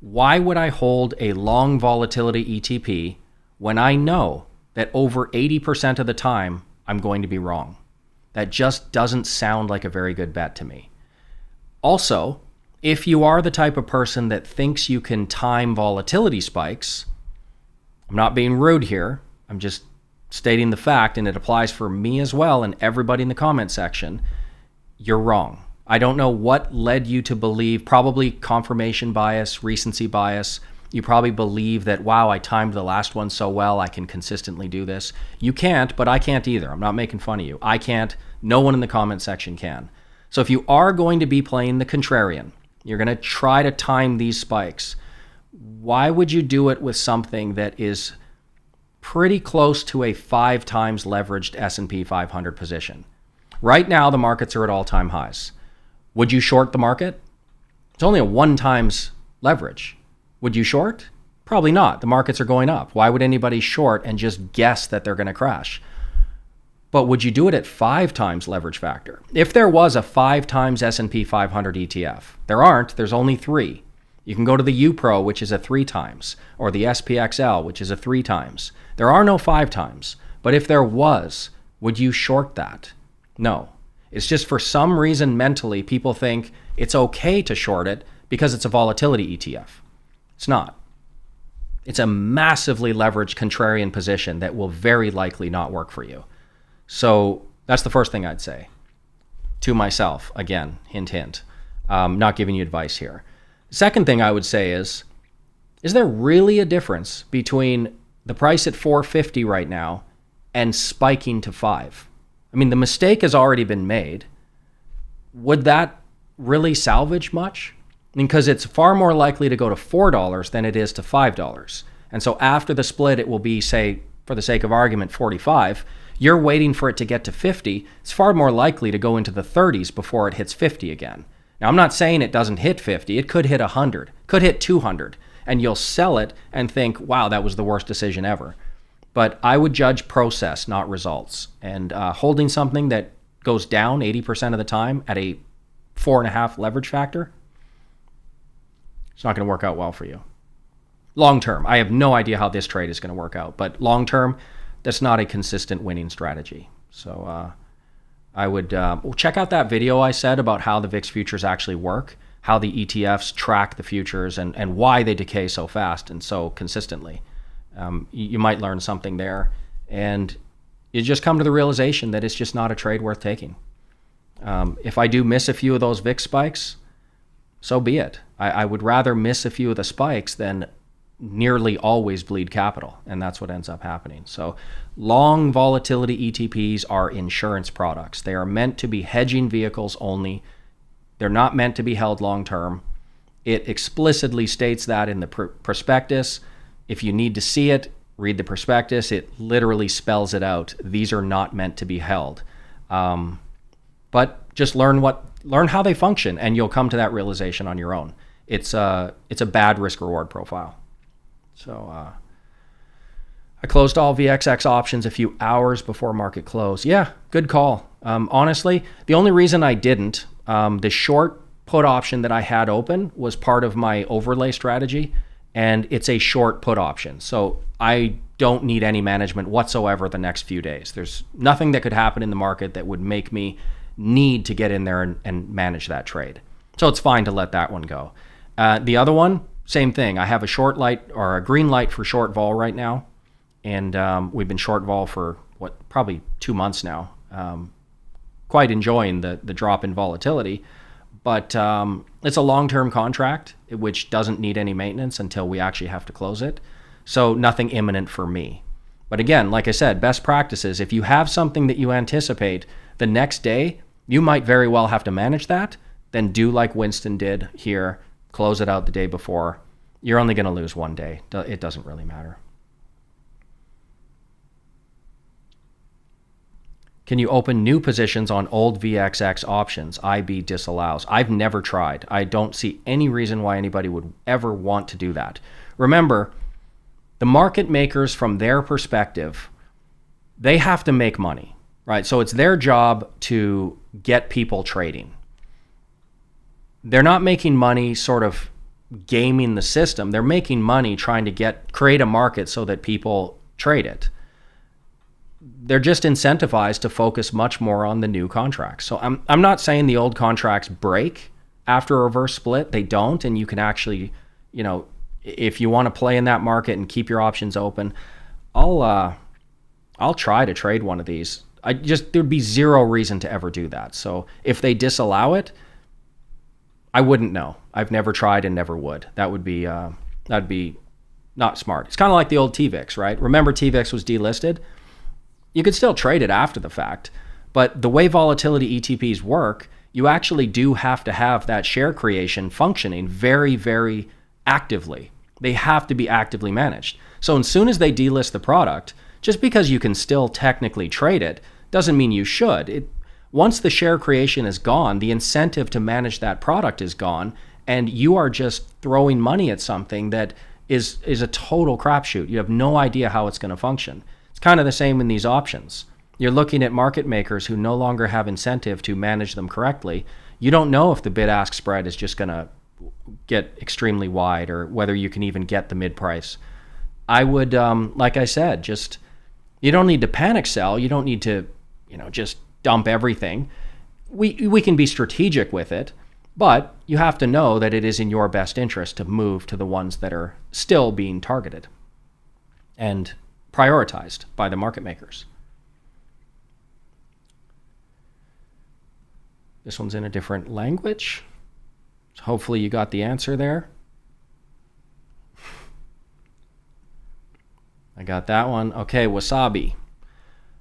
why would I hold a long volatility ETP when I know that over 80% of the time I'm going to be wrong? That just doesn't sound like a very good bet to me. Also, if you are the type of person that thinks you can time volatility spikes, I'm not being rude here. I'm just stating the fact, and it applies for me as well and everybody in the comment section. You're wrong. I don't know what led you to believe, probably confirmation bias, recency bias. You probably believe that, wow, I timed the last one so well, I can consistently do this. You can't, but I can't either. I'm not making fun of you. I can't. No one in the comment section can. So if you are going to be playing the contrarian, you're going to try to time these spikes. Why would you do it with something that is pretty close to a 5 times leveraged S&P 500 position? Right now the markets are at all-time highs. Would you short the market? It's only a 1 times leverage. Would you short? Probably not. The markets are going up. Why would anybody short and just guess that they're going to crash? but would you do it at five times leverage factor? If there was a five times S&P 500 ETF, there aren't. There's only three. You can go to the UPRO, which is a three times, or the SPXL, which is a three times. There are no five times. But if there was, Would you short that? No. It's just for some reason mentally, people think it's okay to short it because it's a volatility ETF. It's not. It's a massively leveraged contrarian position that will very likely not work for you. So that's the first thing I'd say to myself. Again, hint, hint. Um, not giving you advice here. Second thing I would say is, is there really a difference between the price at 450 right now and spiking to five? I mean, the mistake has already been made. Would that really salvage much? Because it's far more likely to go to $4 than it is to $5. And so after the split, it will be, say, for the sake of argument, 45. You're waiting for it to get to 50. It's far more likely to go into the 30s before it hits 50 again. Now, I'm not saying it doesn't hit 50. It could hit 100, could hit 200, and you'll sell it and think, wow, that was the worst decision ever. But I would judge process, not results. And uh, holding something that goes down 80% of the time at a four and a half leverage factor, it's not going to work out well for you. Long term, I have no idea how this trade is going to work out, but long term, that's not a consistent winning strategy. So, uh, I would uh, check out that video I said about how the VIX futures actually work, how the ETFs track the futures, and, and why they decay so fast and so consistently. Um, you, you, might learn something there. And you just come to the realization that it's just not a trade worth taking. Um, if I do miss a few of those VIX spikes, so be it. I, I would rather miss a few of the spikes than nearly always bleed capital, and that's what ends up happening. So, long volatility ETPs are insurance products. They are meant to be hedging vehicles only. They're not meant to be held long term. It explicitly states that in the pr- prospectus. If you need to see it, read the prospectus. It literally spells it out. These are not meant to be held. Um, but just learn what learn how they function, and you'll come to that realization on your own. It's a it's a bad risk reward profile. So uh, I closed all VXX options a few hours before market close. Yeah, good call. Um, honestly, the only reason I didn't, um, the short put option that I had open was part of my overlay strategy, and it's a short put option. So I don't need any management whatsoever the next few days. There's nothing that could happen in the market that would make me need to get in there and, and manage that trade. So it's fine to let that one go. Uh, the other one, same thing. I have a short light or a green light for short vol right now, and um, we've been short vol for what probably two months now. Um, quite enjoying the the drop in volatility, but um, it's a long term contract which doesn't need any maintenance until we actually have to close it. So nothing imminent for me. But again, like I said, best practices. If you have something that you anticipate the next day, you might very well have to manage that. Then do like Winston did here close it out the day before. You're only going to lose one day. It doesn't really matter. Can you open new positions on old VXX options? IB disallows. I've never tried. I don't see any reason why anybody would ever want to do that. Remember, the market makers, from their perspective, they have to make money, right? So it's their job to get people trading they're not making money sort of gaming the system. They're making money trying to get create a market so that people trade it. They're just incentivized to focus much more on the new contracts. So I'm I'm not saying the old contracts break after a reverse split. They don't, and you can actually, you know, if you want to play in that market and keep your options open, I'll uh, I'll try to trade one of these. I just there'd be zero reason to ever do that. So if they disallow it, I wouldn't know. I've never tried and never would. That would be uh, that'd be not smart. It's kind of like the old TVIX, right? Remember TVIX was delisted? You could still trade it after the fact, but the way volatility ETPs work, you actually do have to have that share creation functioning very, very actively. They have to be actively managed. So as soon as they delist the product, just because you can still technically trade it doesn't mean you should. It once the share creation is gone, the incentive to manage that product is gone, and you are just throwing money at something that is is a total crapshoot. You have no idea how it's going to function. It's kind of the same in these options. You're looking at market makers who no longer have incentive to manage them correctly. You don't know if the bid ask spread is just going to get extremely wide or whether you can even get the mid price. I would, um, like I said, just you don't need to panic sell. You don't need to you know, just dump everything. We we can be strategic with it, but you have to know that it is in your best interest to move to the ones that are still being targeted and prioritized by the market makers. This one's in a different language. So hopefully you got the answer there. I got that one. Okay, Wasabi.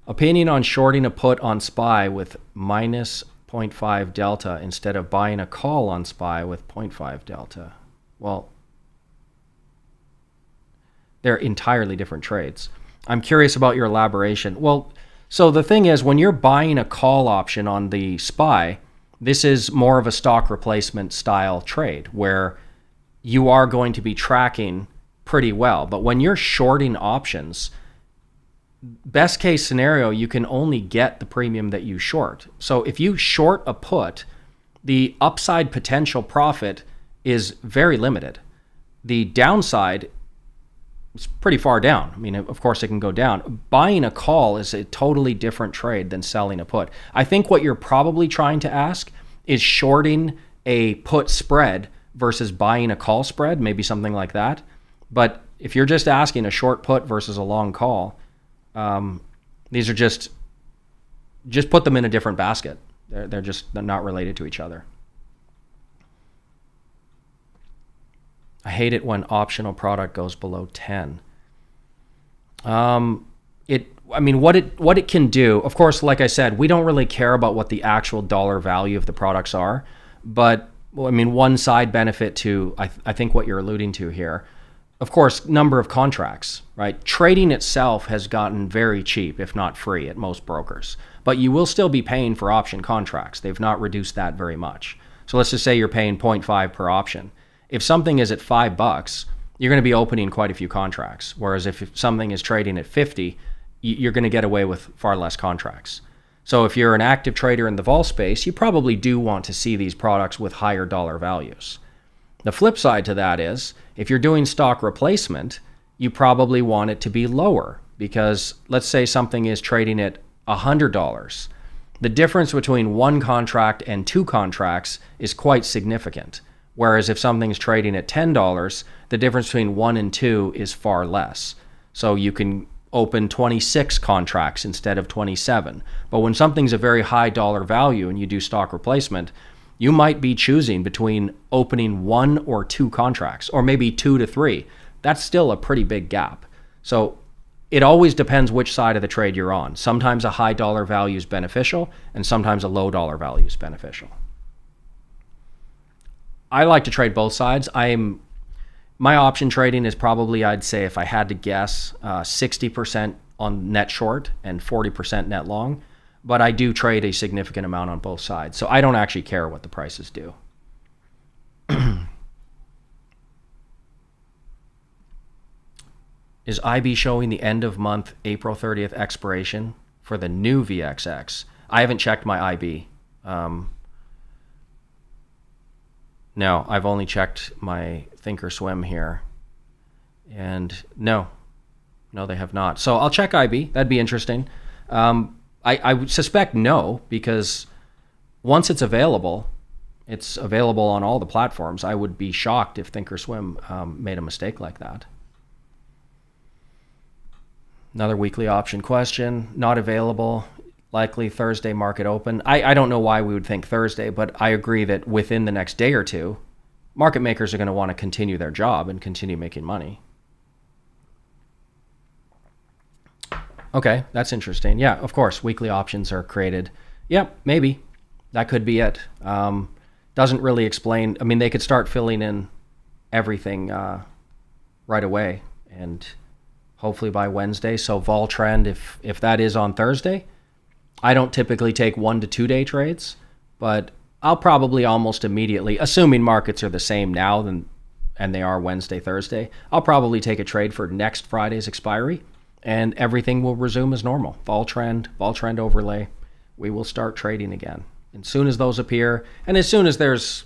Opinion on shorting a put on SPY with minus 0.5 delta instead of buying a call on SPY with 0.5 delta. Well, they're entirely different trades. I'm curious about your elaboration. Well, so the thing is, when you're buying a call option on the SPY, this is more of a stock replacement style trade where you are going to be tracking pretty well. But when you're shorting options, best case scenario, you can only get the premium that you short. So if you short a put, the upside potential profit is very limited. The downside is pretty far down. I mean, of course, it can go down. Buying a call is a totally different trade than selling a put. I think what you're probably trying to ask is shorting a put spread versus buying a call spread, maybe something like that. But if you're just asking a short put versus a long call, um, these are just just put them in a different basket. They're they're just they're not related to each other. I hate it when optional product goes below 10. Um, it I mean what it what it can do. Of course, like I said, we don't really care about what the actual dollar value of the products are, but well, I mean one side benefit to I, th- I think what you're alluding to here of course, number of contracts, right? Trading itself has gotten very cheap, if not free, at most brokers. But you will still be paying for option contracts. They've not reduced that very much. So let's just say you're paying 0.5 per option. If something is at five bucks, you're going to be opening quite a few contracts. Whereas if something is trading at 50, you're going to get away with far less contracts. So if you're an active trader in the vol space, you probably do want to see these products with higher dollar values. The flip side to that is if you're doing stock replacement, you probably want it to be lower because let's say something is trading at $100. The difference between one contract and two contracts is quite significant. Whereas if something's trading at $10, the difference between one and two is far less. So you can open 26 contracts instead of 27. But when something's a very high dollar value and you do stock replacement, you might be choosing between opening one or two contracts, or maybe two to three. That's still a pretty big gap. So it always depends which side of the trade you're on. Sometimes a high dollar value is beneficial, and sometimes a low dollar value is beneficial. I like to trade both sides. I'm my option trading is probably I'd say if I had to guess, uh, 60% on net short and 40% net long but I do trade a significant amount on both sides. So I don't actually care what the prices do. Is IB showing the end of month April 30th expiration for the new VXX? I haven't checked my IB. Um, no, I've only checked my Thinkorswim here. And no, no, they have not. So I'll check IB. That'd be interesting. Um, I, I would suspect no, because once it's available, it's available on all the platforms. I would be shocked if Thinkorswim um, made a mistake like that. Another weekly option question, not available. Likely Thursday market open. I, I don't know why we would think Thursday, but I agree that within the next day or two, market makers are going to want to continue their job and continue making money. Okay, that's interesting. Yeah, of course, weekly options are created. Yeah, maybe that could be it. Um, doesn't really explain. I mean, they could start filling in everything uh, right away, and hopefully by Wednesday. So vol trend, if if that is on Thursday, I don't typically take one to two day trades, but I'll probably almost immediately, assuming markets are the same now than and they are Wednesday, Thursday, I'll probably take a trade for next Friday's expiry and everything will resume as normal. Vol trend, vol trend overlay. We will start trading again. And as soon as those appear, and as soon as there's,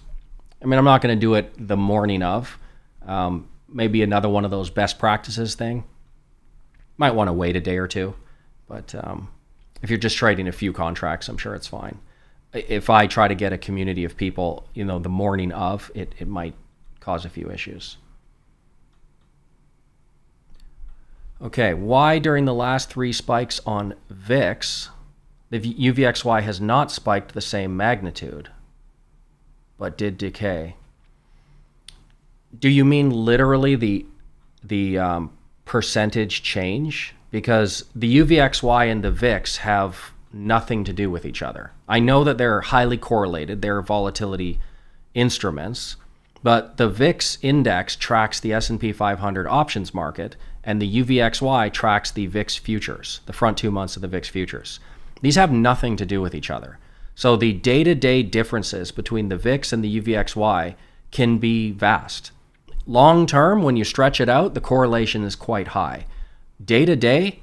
I mean, I'm not going to do it the morning of. Um, maybe another one of those best practices thing. Might want to wait a day or two, but um, If you're just trading a few contracts, I'm sure it's fine. If I try to get a community of people, you know, the morning of, it, it might cause a few issues. Okay, why during the last three spikes on VIX, the UVXY has not spiked the same magnitude, but did decay? Do you mean literally the the um, percentage change? Because the UVXY and the VIX have nothing to do with each other. I know that they're highly correlated; they're volatility instruments, but the VIX index tracks the S&P 500 options market and the UVXY tracks the VIX futures, the front 2 months of the VIX futures. These have nothing to do with each other. So the day-to-day differences between the VIX and the UVXY can be vast. Long term when you stretch it out, the correlation is quite high. Day to day,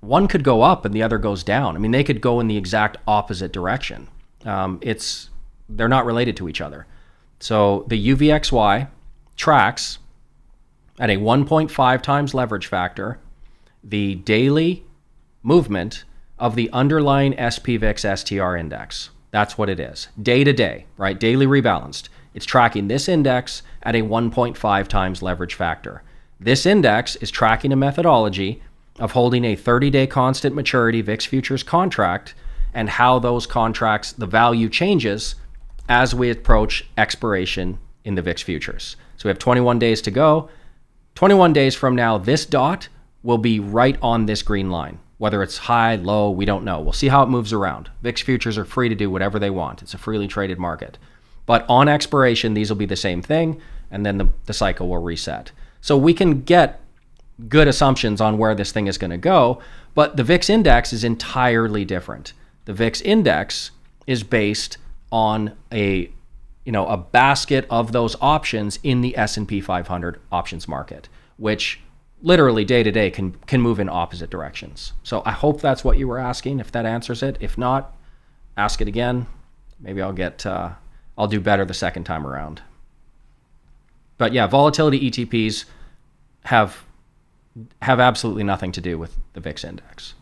one could go up and the other goes down. I mean, they could go in the exact opposite direction. Um, it's they're not related to each other. So the UVXY tracks at a 1.5 times leverage factor the daily movement of the underlying SPVIX STR index. That's what it is. Day to day, right? Daily rebalanced. It's tracking this index at a 1.5 times leverage factor. This index is tracking a methodology of holding a 30 day constant maturity VIX futures contract and how those contracts, the value changes as we approach expiration in the VIX futures. So we have 21 days to go. 21 days from now, this dot will be right on this green line. Whether it's high, low, we don't know. We'll see how it moves around. VIX futures are free to do whatever they want. It's a freely traded market. But on expiration, these will be the same thing, and then the, the cycle will reset. So we can get good assumptions on where this thing is going to go, but the VIX index is entirely different. The VIX index is based on a you know a basket of those options in the S&P 500 options market which literally day to day can can move in opposite directions. So I hope that's what you were asking if that answers it. If not, ask it again. Maybe I'll get uh, I'll do better the second time around. But yeah, volatility ETPs have have absolutely nothing to do with the VIX index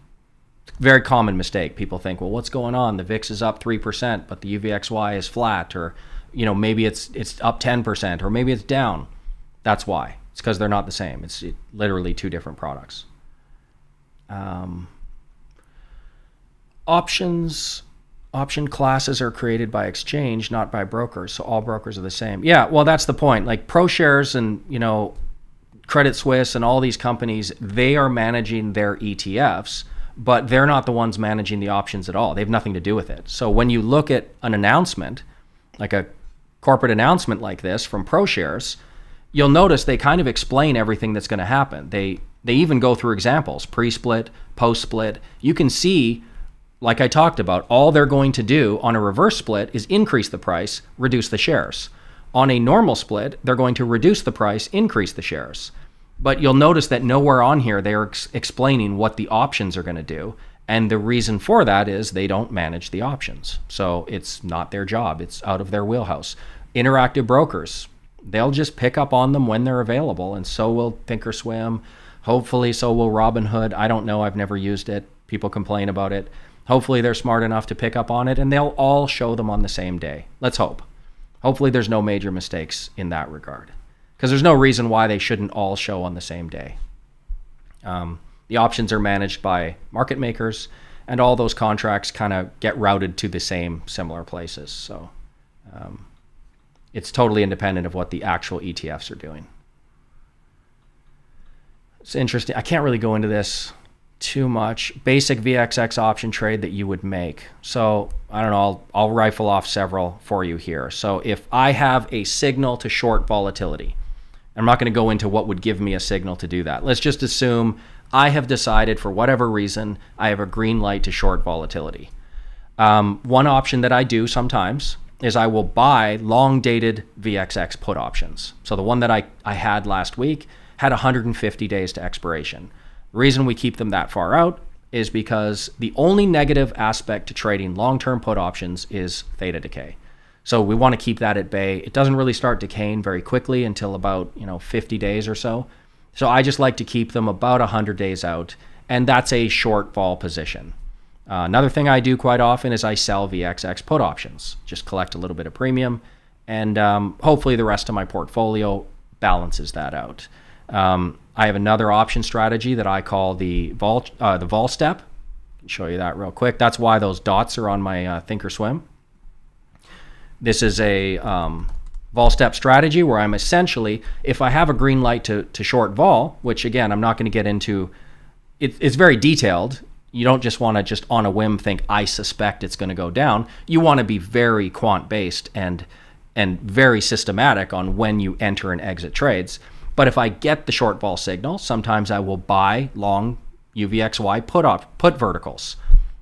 very common mistake. People think, well, what's going on? The VIX is up three percent, but the UVXY is flat, or you know maybe it's it's up ten percent, or maybe it's down. That's why. It's because they're not the same. It's it, literally two different products. Um, options option classes are created by exchange, not by brokers. So all brokers are the same. Yeah, well, that's the point. Like ProShares and you know Credit Suisse and all these companies, they are managing their ETFs but they're not the ones managing the options at all. They have nothing to do with it. So when you look at an announcement, like a corporate announcement like this from ProShares, you'll notice they kind of explain everything that's going to happen. They they even go through examples, pre-split, post-split. You can see like I talked about, all they're going to do on a reverse split is increase the price, reduce the shares. On a normal split, they're going to reduce the price, increase the shares. But you'll notice that nowhere on here they're ex- explaining what the options are going to do. And the reason for that is they don't manage the options. So it's not their job, it's out of their wheelhouse. Interactive brokers, they'll just pick up on them when they're available. And so will Thinkorswim. Hopefully, so will Robinhood. I don't know, I've never used it. People complain about it. Hopefully, they're smart enough to pick up on it and they'll all show them on the same day. Let's hope. Hopefully, there's no major mistakes in that regard because there's no reason why they shouldn't all show on the same day. Um, the options are managed by market makers, and all those contracts kind of get routed to the same similar places. So um, it's totally independent of what the actual ETFs are doing. It's interesting. I can't really go into this too much. Basic VXX option trade that you would make. So I don't know. I'll, I'll rifle off several for you here. So if I have a signal to short volatility, I'm not going to go into what would give me a signal to do that. Let's just assume I have decided for whatever reason I have a green light to short volatility. Um, one option that I do sometimes is I will buy long dated VXX put options. So the one that I, I had last week had 150 days to expiration. The reason we keep them that far out is because the only negative aspect to trading long term put options is theta decay. So we want to keep that at bay. It doesn't really start decaying very quickly until about, you know, 50 days or so. So I just like to keep them about 100 days out, and that's a short vol position. Uh, another thing I do quite often is I sell VXX put options, just collect a little bit of premium, and um, hopefully the rest of my portfolio balances that out. Um, I have another option strategy that I call the vol uh, the vol step. I'll show you that real quick. That's why those dots are on my uh, Thinkorswim. This is a um, vol step strategy where I'm essentially, if I have a green light to, to short vol, which again I'm not going to get into, it, it's very detailed. You don't just want to just on a whim think I suspect it's going to go down. You want to be very quant based and and very systematic on when you enter and exit trades. But if I get the short vol signal, sometimes I will buy long UVXY put off put verticals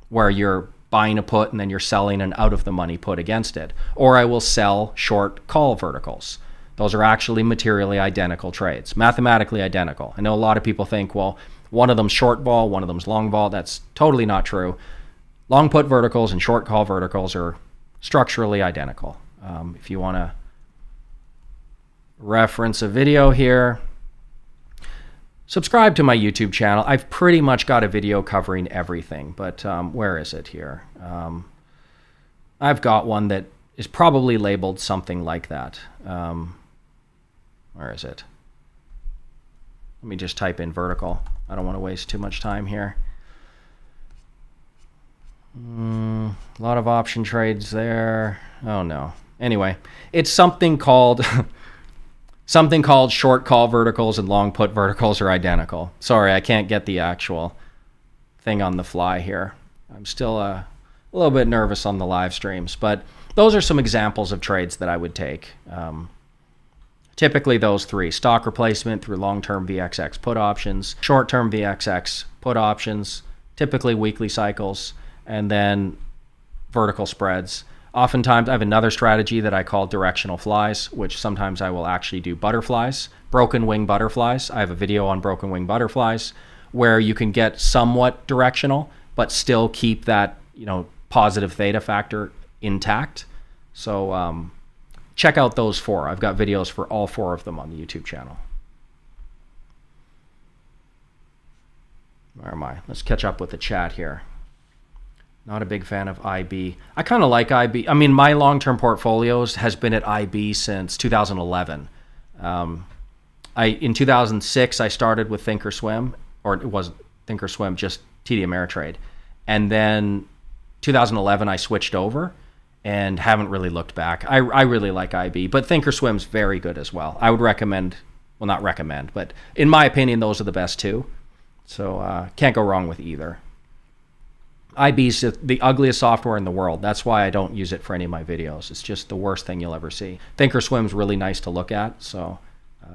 where you're buying a put and then you're selling an out of the money put against it. Or I will sell short call verticals. Those are actually materially identical trades, mathematically identical. I know a lot of people think, well, one of them's short vol, one of them's long vol. That's totally not true. Long put verticals and short call verticals are structurally identical. Um, if you want to reference a video here, subscribe to my YouTube channel. I've pretty much got a video covering everything, but um, where is it here? Um, I've got one that is probably labeled something like that. Um, where is it? Let me just type in vertical. I don't want to waste too much time here. Mm, a lot of option trades there. Oh no. Anyway, it's something called something called short call verticals and long put verticals are identical. Sorry, I can't get the actual thing on the fly here. I'm still uh, a little bit nervous on the live streams, but those are some examples of trades that I would take. Um, typically those three, stock replacement through long-term VXX put options, short-term VXX put options, typically weekly cycles, and then vertical spreads. Oftentimes, I have another strategy that I call directional flies, which sometimes I will actually do butterflies, broken wing butterflies. I have a video on broken wing butterflies where you can get somewhat directional, but still keep that you know positive theta factor intact. So um, check out those four. I've got videos for all four of them on the YouTube channel. Where am I? Let's catch up with the chat here. Not a big fan of IB. I kind of like IB. I mean, my long-term portfolios has been at IB since 2011. Um, I in 2006 I started with Thinkorswim, or it wasn't Thinkorswim, just TD Ameritrade, and then 2011 I switched over and haven't really looked back. I, I really like IB, but Thinkorswim's very good as well. I would recommend, well, not recommend, but in my opinion, those are the best two. So uh, can't go wrong with either. IB's the ugliest software in the world. That's why I don't use it for any of my videos. It's just the worst thing you'll ever see. Thinkorswim's really nice to look at, so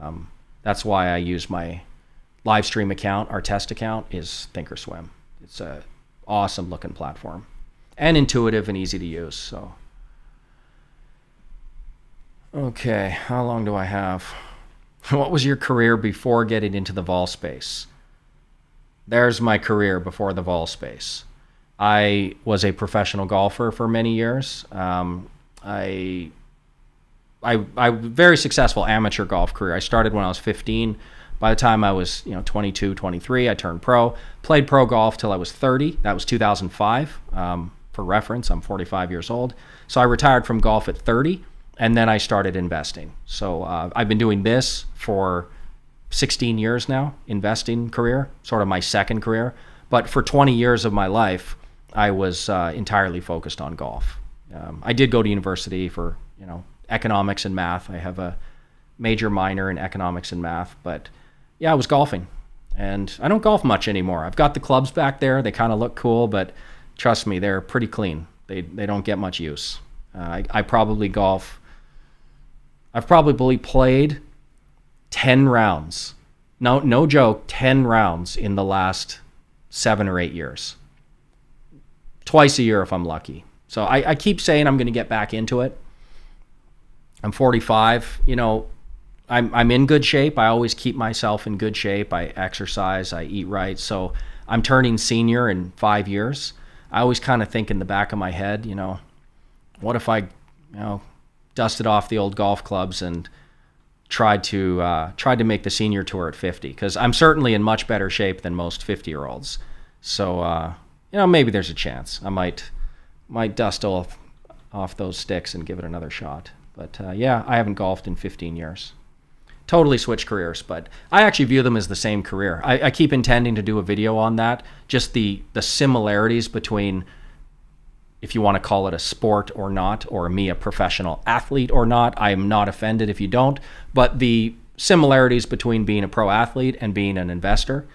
um, that's why I use my live stream account. Our test account is Thinkorswim. It's a awesome looking platform and intuitive and easy to use. So, okay, how long do I have? What was your career before getting into the vol space? There's my career before the vol space. I was a professional golfer for many years. Um, I, I, I very successful amateur golf career. I started when I was 15. By the time I was, you know, 22, 23, I turned pro. Played pro golf till I was 30. That was 2005. Um, for reference, I'm 45 years old. So I retired from golf at 30, and then I started investing. So uh, I've been doing this for 16 years now, investing career, sort of my second career. But for 20 years of my life, I was uh, entirely focused on golf. Um, I did go to university for you know economics and math. I have a major minor in economics and math, but yeah, I was golfing, and I don't golf much anymore. I've got the clubs back there; they kind of look cool, but trust me, they're pretty clean. They they don't get much use. Uh, I, I probably golf. I've probably played ten rounds. No no joke, ten rounds in the last seven or eight years twice a year if I'm lucky. So I, I keep saying I'm going to get back into it. I'm 45. You know, I'm, I'm in good shape. I always keep myself in good shape. I exercise, I eat right. So I'm turning senior in five years. I always kind of think in the back of my head, you know, what if I, you know, dusted off the old golf clubs and tried to uh, tried to make the senior tour at 50? Because I'm certainly in much better shape than most 50 year olds. So uh, you know, maybe there's a chance. I might might dust off off those sticks and give it another shot. But uh, yeah, I haven't golfed in 15 years. Totally switched careers, but I actually view them as the same career. I, I keep intending to do a video on that, just the the similarities between if you want to call it a sport or not, or me a professional athlete or not. I am not offended if you don't, but the similarities between being a pro athlete and being an investor,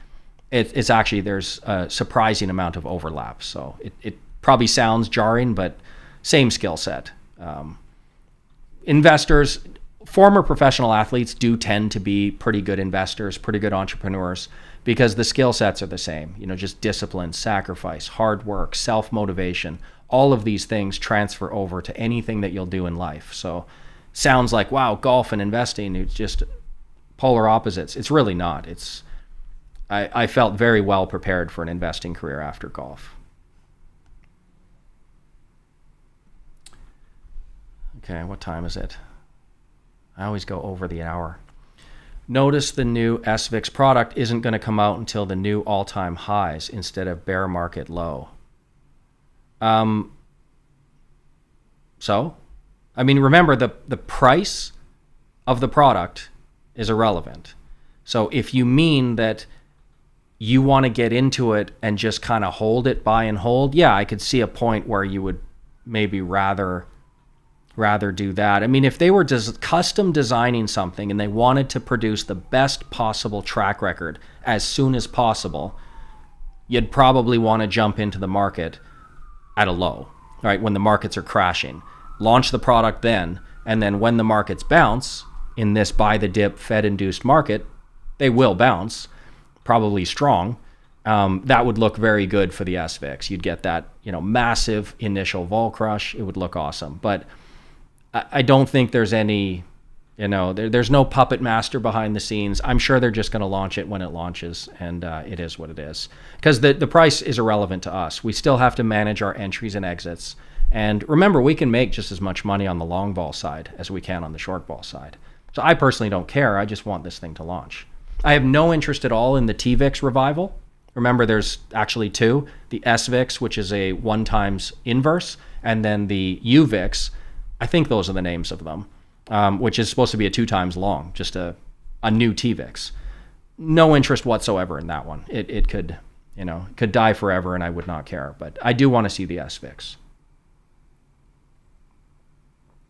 it, it's actually there's a surprising amount of overlap. So it, it probably sounds jarring, but same skill set. Um, investors, former professional athletes do tend to be pretty good investors, pretty good entrepreneurs because the skill sets are the same. You know, just discipline, sacrifice, hard work, self motivation. All of these things transfer over to anything that you'll do in life. So, sounds like wow, golf and investing it's just polar opposites. It's really not. It's I, I felt very well prepared for an investing career after golf. Okay, what time is it? I always go over the hour. Notice the new SVIX product isn't going to come out until the new all time highs instead of bear market low. Um, so, I mean, remember the, the price of the product is irrelevant. So if you mean that you want to get into it and just kind of hold it, buy and hold, yeah, I could see a point where you would maybe rather rather do that. I mean, if they were just custom designing something and they wanted to produce the best possible track record as soon as possible, you'd probably want to jump into the market at a low, right? When the markets are crashing. Launch the product then, and then when the markets bounce in this buy the dip Fed induced market, they will bounce, probably strong. Um, that would look very good for the SVIX. You'd get that, you know, massive initial vol crush. It would look awesome. But I don't think there's any, you know, there, there's no puppet master behind the scenes. I'm sure they're just going to launch it when it launches, and uh, it is what it is. Because the, the price is irrelevant to us. We still have to manage our entries and exits. And remember, we can make just as much money on the long vol side as we can on the short vol side. So I personally don't care. I just want this thing to launch. I have no interest at all in the TVIX revival. Remember, there's actually two the SVIX, which is a one times inverse, and then the UVIX, I think those are the names of them, um, which is supposed to be a two times long, just a, a new TVIX. No interest whatsoever in that one. It, it could, you know, could die forever and I would not care. But I do want to see the SVIX.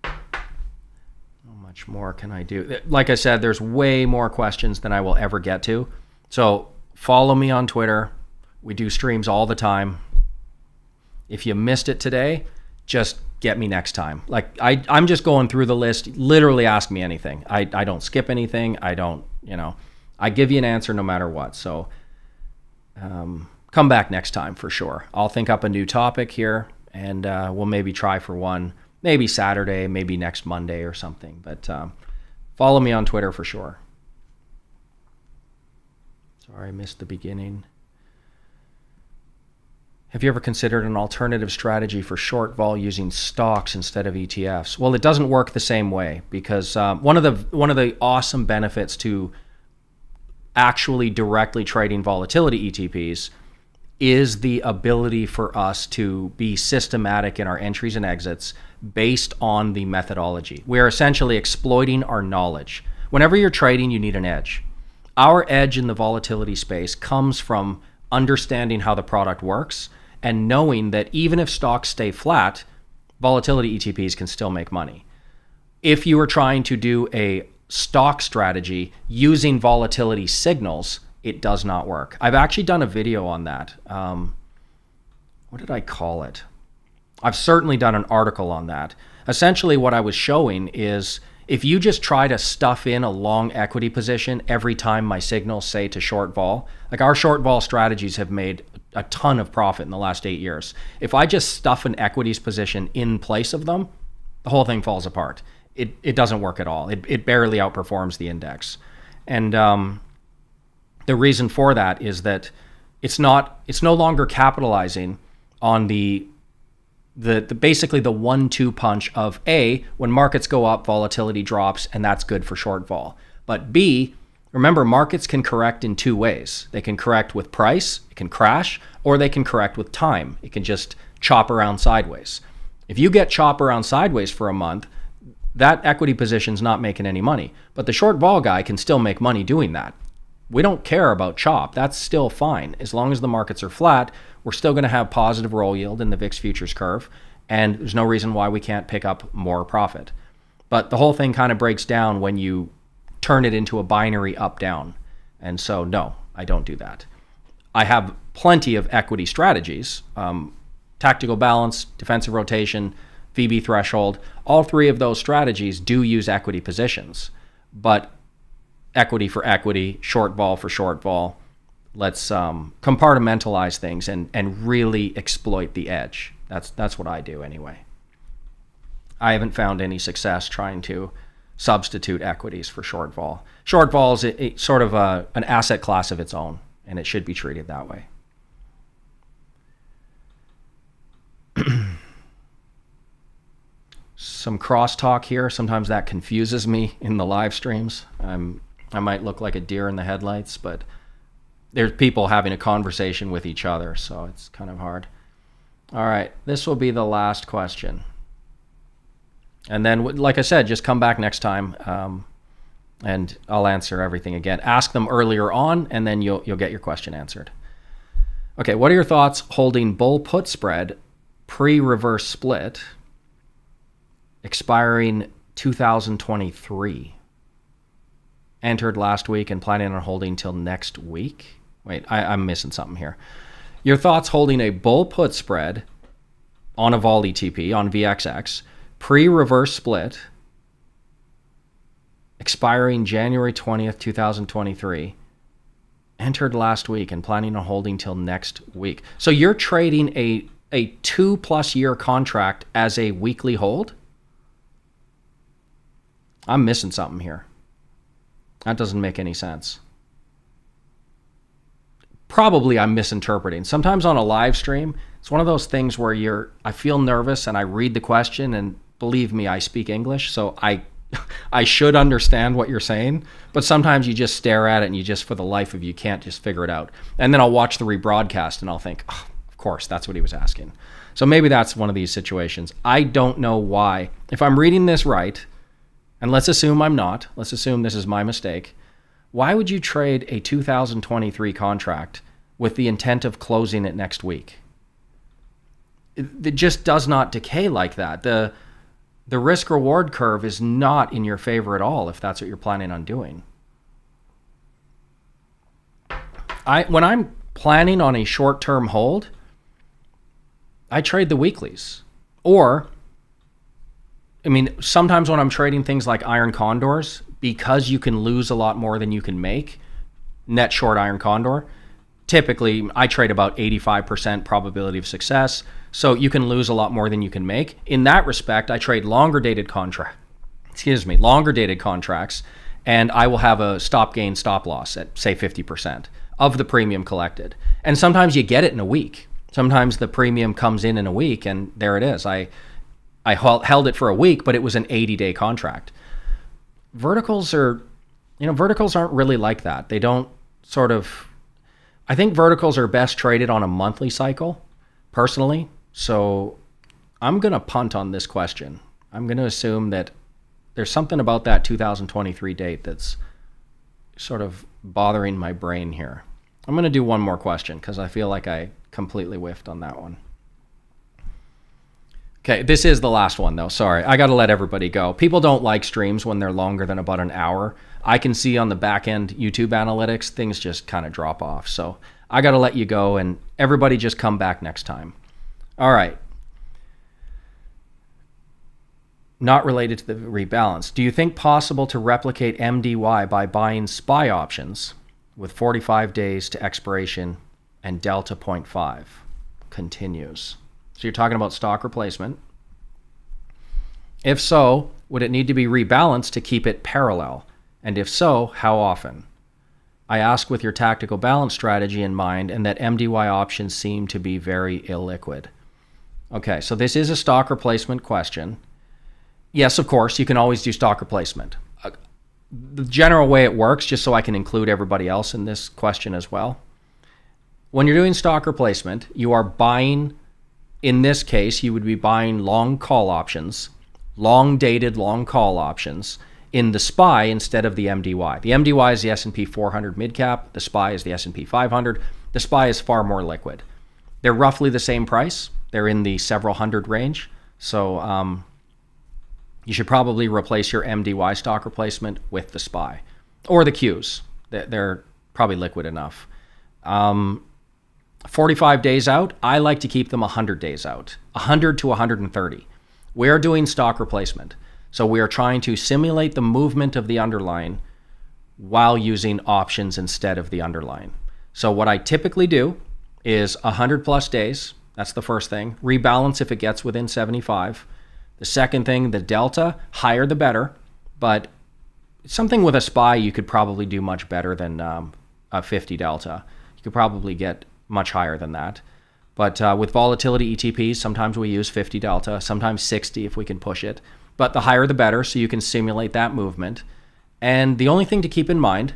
How much more can I do? Like I said, there's way more questions than I will ever get to. So follow me on Twitter. We do streams all the time. If you missed it today, just get me next time. Like I, I'm just going through the list. Literally ask me anything. I, I don't skip anything. I don't, you know, I give you an answer no matter what. So um, come back next time for sure. I'll think up a new topic here and uh, we'll maybe try for one, maybe Saturday, maybe next Monday or something. But um, follow me on Twitter for sure. Sorry, I missed the beginning. Have you ever considered an alternative strategy for short vol using stocks instead of ETFs? Well, it doesn't work the same way because um, one of the one of the awesome benefits to actually directly trading volatility ETPs is the ability for us to be systematic in our entries and exits based on the methodology. We are essentially exploiting our knowledge. Whenever you're trading, you need an edge. Our edge in the volatility space comes from understanding how the product works and knowing that even if stocks stay flat, volatility ETPs can still make money. If you are trying to do a stock strategy using volatility signals, it does not work. I've actually done a video on that. Um, what did I call it? I've certainly done an article on that. Essentially, what I was showing is if you just try to stuff in a long equity position every time my signals say to short vol, like our short vol strategies have made a ton of profit in the last eight years. If I just stuff an equities position in place of them, the whole thing falls apart. It, it doesn't work at all. It, it barely outperforms the index. And um, the reason for that is that it's not it's no longer capitalizing on the the, the basically the one two punch of a when markets go up volatility drops and that's good for short vol but b Remember, markets can correct in two ways. They can correct with price, it can crash, or they can correct with time. It can just chop around sideways. If you get chop around sideways for a month, that equity position's not making any money. But the short vol guy can still make money doing that. We don't care about chop. That's still fine. As long as the markets are flat, we're still going to have positive roll yield in the VIX futures curve. And there's no reason why we can't pick up more profit. But the whole thing kind of breaks down when you turn it into a binary up down. And so, no, I don't do that. I have plenty of equity strategies um, tactical balance, defensive rotation, VB threshold. All three of those strategies do use equity positions, but equity for equity, short vol for short vol. Let's um, compartmentalize things and, and really exploit the edge. That's, that's what I do anyway. I haven't found any success trying to substitute equities for short vol. Short vol is a, a, sort of a, an asset class of its own, and it should be treated that way. Some crosstalk here. Sometimes that confuses me in the live streams. I'm, I might look like a deer in the headlights, but there's people having a conversation with each other, so it's kind of hard. All right, this will be the last question. And then, like I said, just come back next time, um, and I'll answer everything again. Ask them earlier on, and then you'll you'll get your question answered. Okay, what are your thoughts holding bull put spread pre-reverse split expiring 2023? Entered last week and planning on holding till next week. Wait, I, I'm missing something here. Your thoughts holding a bull put spread on a vol ETP on VXX pre reverse split expiring January 20th, 2023. Entered last week and planning on holding till next week. So you're trading a a 2 plus year contract as a weekly hold? I'm missing something here. That doesn't make any sense. Probably I'm misinterpreting. Sometimes on a live stream, it's one of those things where you're I feel nervous and I read the question and believe me, I speak English, so I I should understand what you're saying, but sometimes you just stare at it and you just for the life of you can't just figure it out. And then I'll watch the rebroadcast and I'll think, oh, of course, that's what he was asking. So maybe that's one of these situations. I don't know why. If I'm reading this right, and let's assume I'm not, let's assume this is my mistake, why would you trade a 2023 contract with the intent of closing it next week? It, just does not decay like that. The the risk reward curve is not in your favor at all if that's what you're planning on doing. I when I'm planning on a short-term hold, I trade the weeklies. Or I mean, sometimes when I'm trading things like iron condors, because you can lose a lot more than you can make, net short iron condor, typically I trade about 85% probability of success. So you can lose a lot more than you can make. In that respect, I trade longer dated contract. Excuse me, longer dated contracts, and I will have a stop gain stop loss at say 50% of the premium collected. And sometimes you get it in a week. Sometimes the premium comes in in a week, and there it is. I I held it for a week, but it was an 80 day contract. Verticals are, you know, verticals aren't really like that. They don't sort of. I think verticals are best traded on a monthly cycle, personally. So I'm going to punt on this question. I'm going to assume that there's something about that 2023 date that's sort of bothering my brain here. I'm going to do one more question because I feel like I completely whiffed on that one. Okay, this is the last one though. Sorry, I got to let everybody go. People don't like streams when they're longer than about an hour. I can see on the back end YouTube analytics, things just kind of drop off. So I got to let you go and everybody just come back next time. All right. Not related to the rebalance. Do you think possible to replicate MDY by buying SPY options with 45 days to expiration and delta 0.5? Continues. So you're talking about stock replacement. If so, would it need to be rebalanced to keep it parallel? And if so, how often? I ask with your tactical balance strategy in mind and that MDY options seem to be very illiquid. Okay, so this is a stock replacement question. Yes, of course, you can always do stock replacement. Uh, the general way it works, just so I can include everybody else in this question as well. When you're doing stock replacement, you are buying, in this case, you would be buying long call options, long dated long call options in the SPY instead of the MDY. The MDY is the S&P 400 mid cap. The SPY is the S&P 500. The SPY is far more liquid. They're roughly the same price. They're in the several hundred range. So um, you should probably replace your MDY stock replacement with the SPY or the Qs. They're probably liquid enough. Um, 45 days out, I like to keep them 100 days out, 100 to 130. We're doing stock replacement. So we are trying to simulate the movement of the underlying while using options instead of the underlying. So what I typically do is 100 plus days. That's the first thing. Rebalance if it gets within 75. The second thing, the delta, higher the better. But something with a SPY, you could probably do much better than um, a 50 delta. You could probably get much higher than that. But uh, with volatility ETPs, sometimes we use 50 delta, sometimes 60 if we can push it. But the higher the better, so you can simulate that movement. And the only thing to keep in mind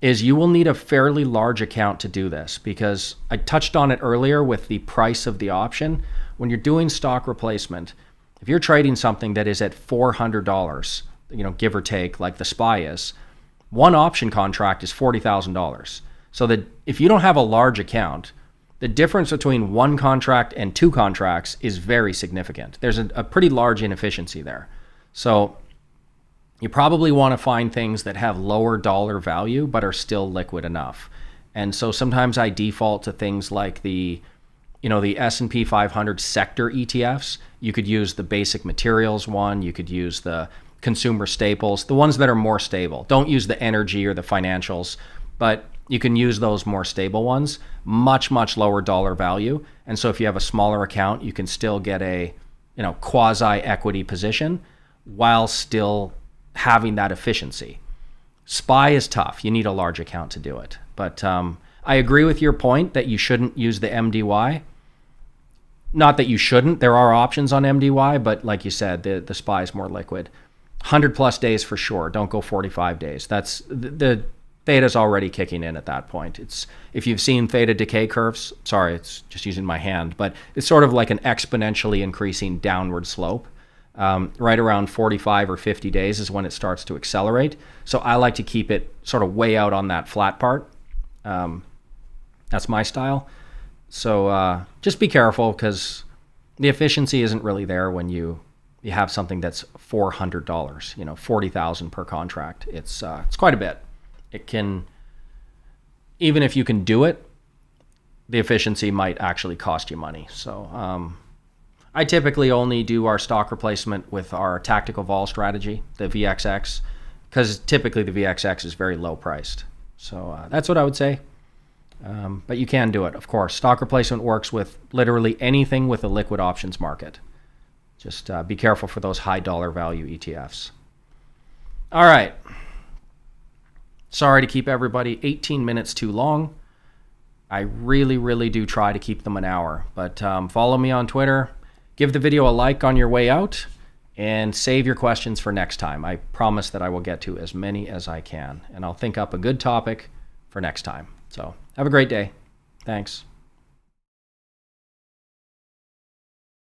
is you will need a fairly large account to do this because I touched on it earlier with the price of the option. When you're doing stock replacement, if you're trading something that is at $400, you know, give or take, like the SPY is, one option contract is $40,000. So that if you don't have a large account, the difference between one contract and two contracts is very significant. There's a, a pretty large inefficiency there. So you probably want to find things that have lower dollar value but are still liquid enough. And so sometimes I default to things like the you know the S&P 500 sector ETFs. You could use the basic materials one, you could use the consumer staples, the ones that are more stable. Don't use the energy or the financials, but you can use those more stable ones, much much lower dollar value. And so if you have a smaller account, you can still get a you know quasi equity position while still having that efficiency. SPY is tough. You need a large account to do it. But um, I agree with your point that you shouldn't use the MDY. Not that you shouldn't. There are options on MDY, but like you said, the the SPY is more liquid. 100 plus days for sure. Don't go 45 days. That's the, the theta's already kicking in at that point. It's if you've seen theta decay curves, sorry, it's just using my hand, but it's sort of like an exponentially increasing downward slope. Um, right around 45 or 50 days is when it starts to accelerate. So I like to keep it sort of way out on that flat part. Um, that's my style. So uh, just be careful because the efficiency isn't really there when you you have something that's four hundred dollars. You know, forty thousand per contract. It's uh, it's quite a bit it can even if you can do it the efficiency might actually cost you money. So um, i typically only do our stock replacement with our tactical vol strategy the vxx because typically the vxx is very low priced. So uh, that's what i would say. Um, but you can do it of course. Stock replacement works with literally anything with a liquid options market. Just uh, be careful for those high dollar value etfs all right Sorry to keep everybody 18 minutes too long. I really, really do try to keep them an hour. But um, follow me on Twitter. Give the video a like on your way out and save your questions for next time. I promise that I will get to as many as I can. And I'll think up a good topic for next time. So have a great day. Thanks.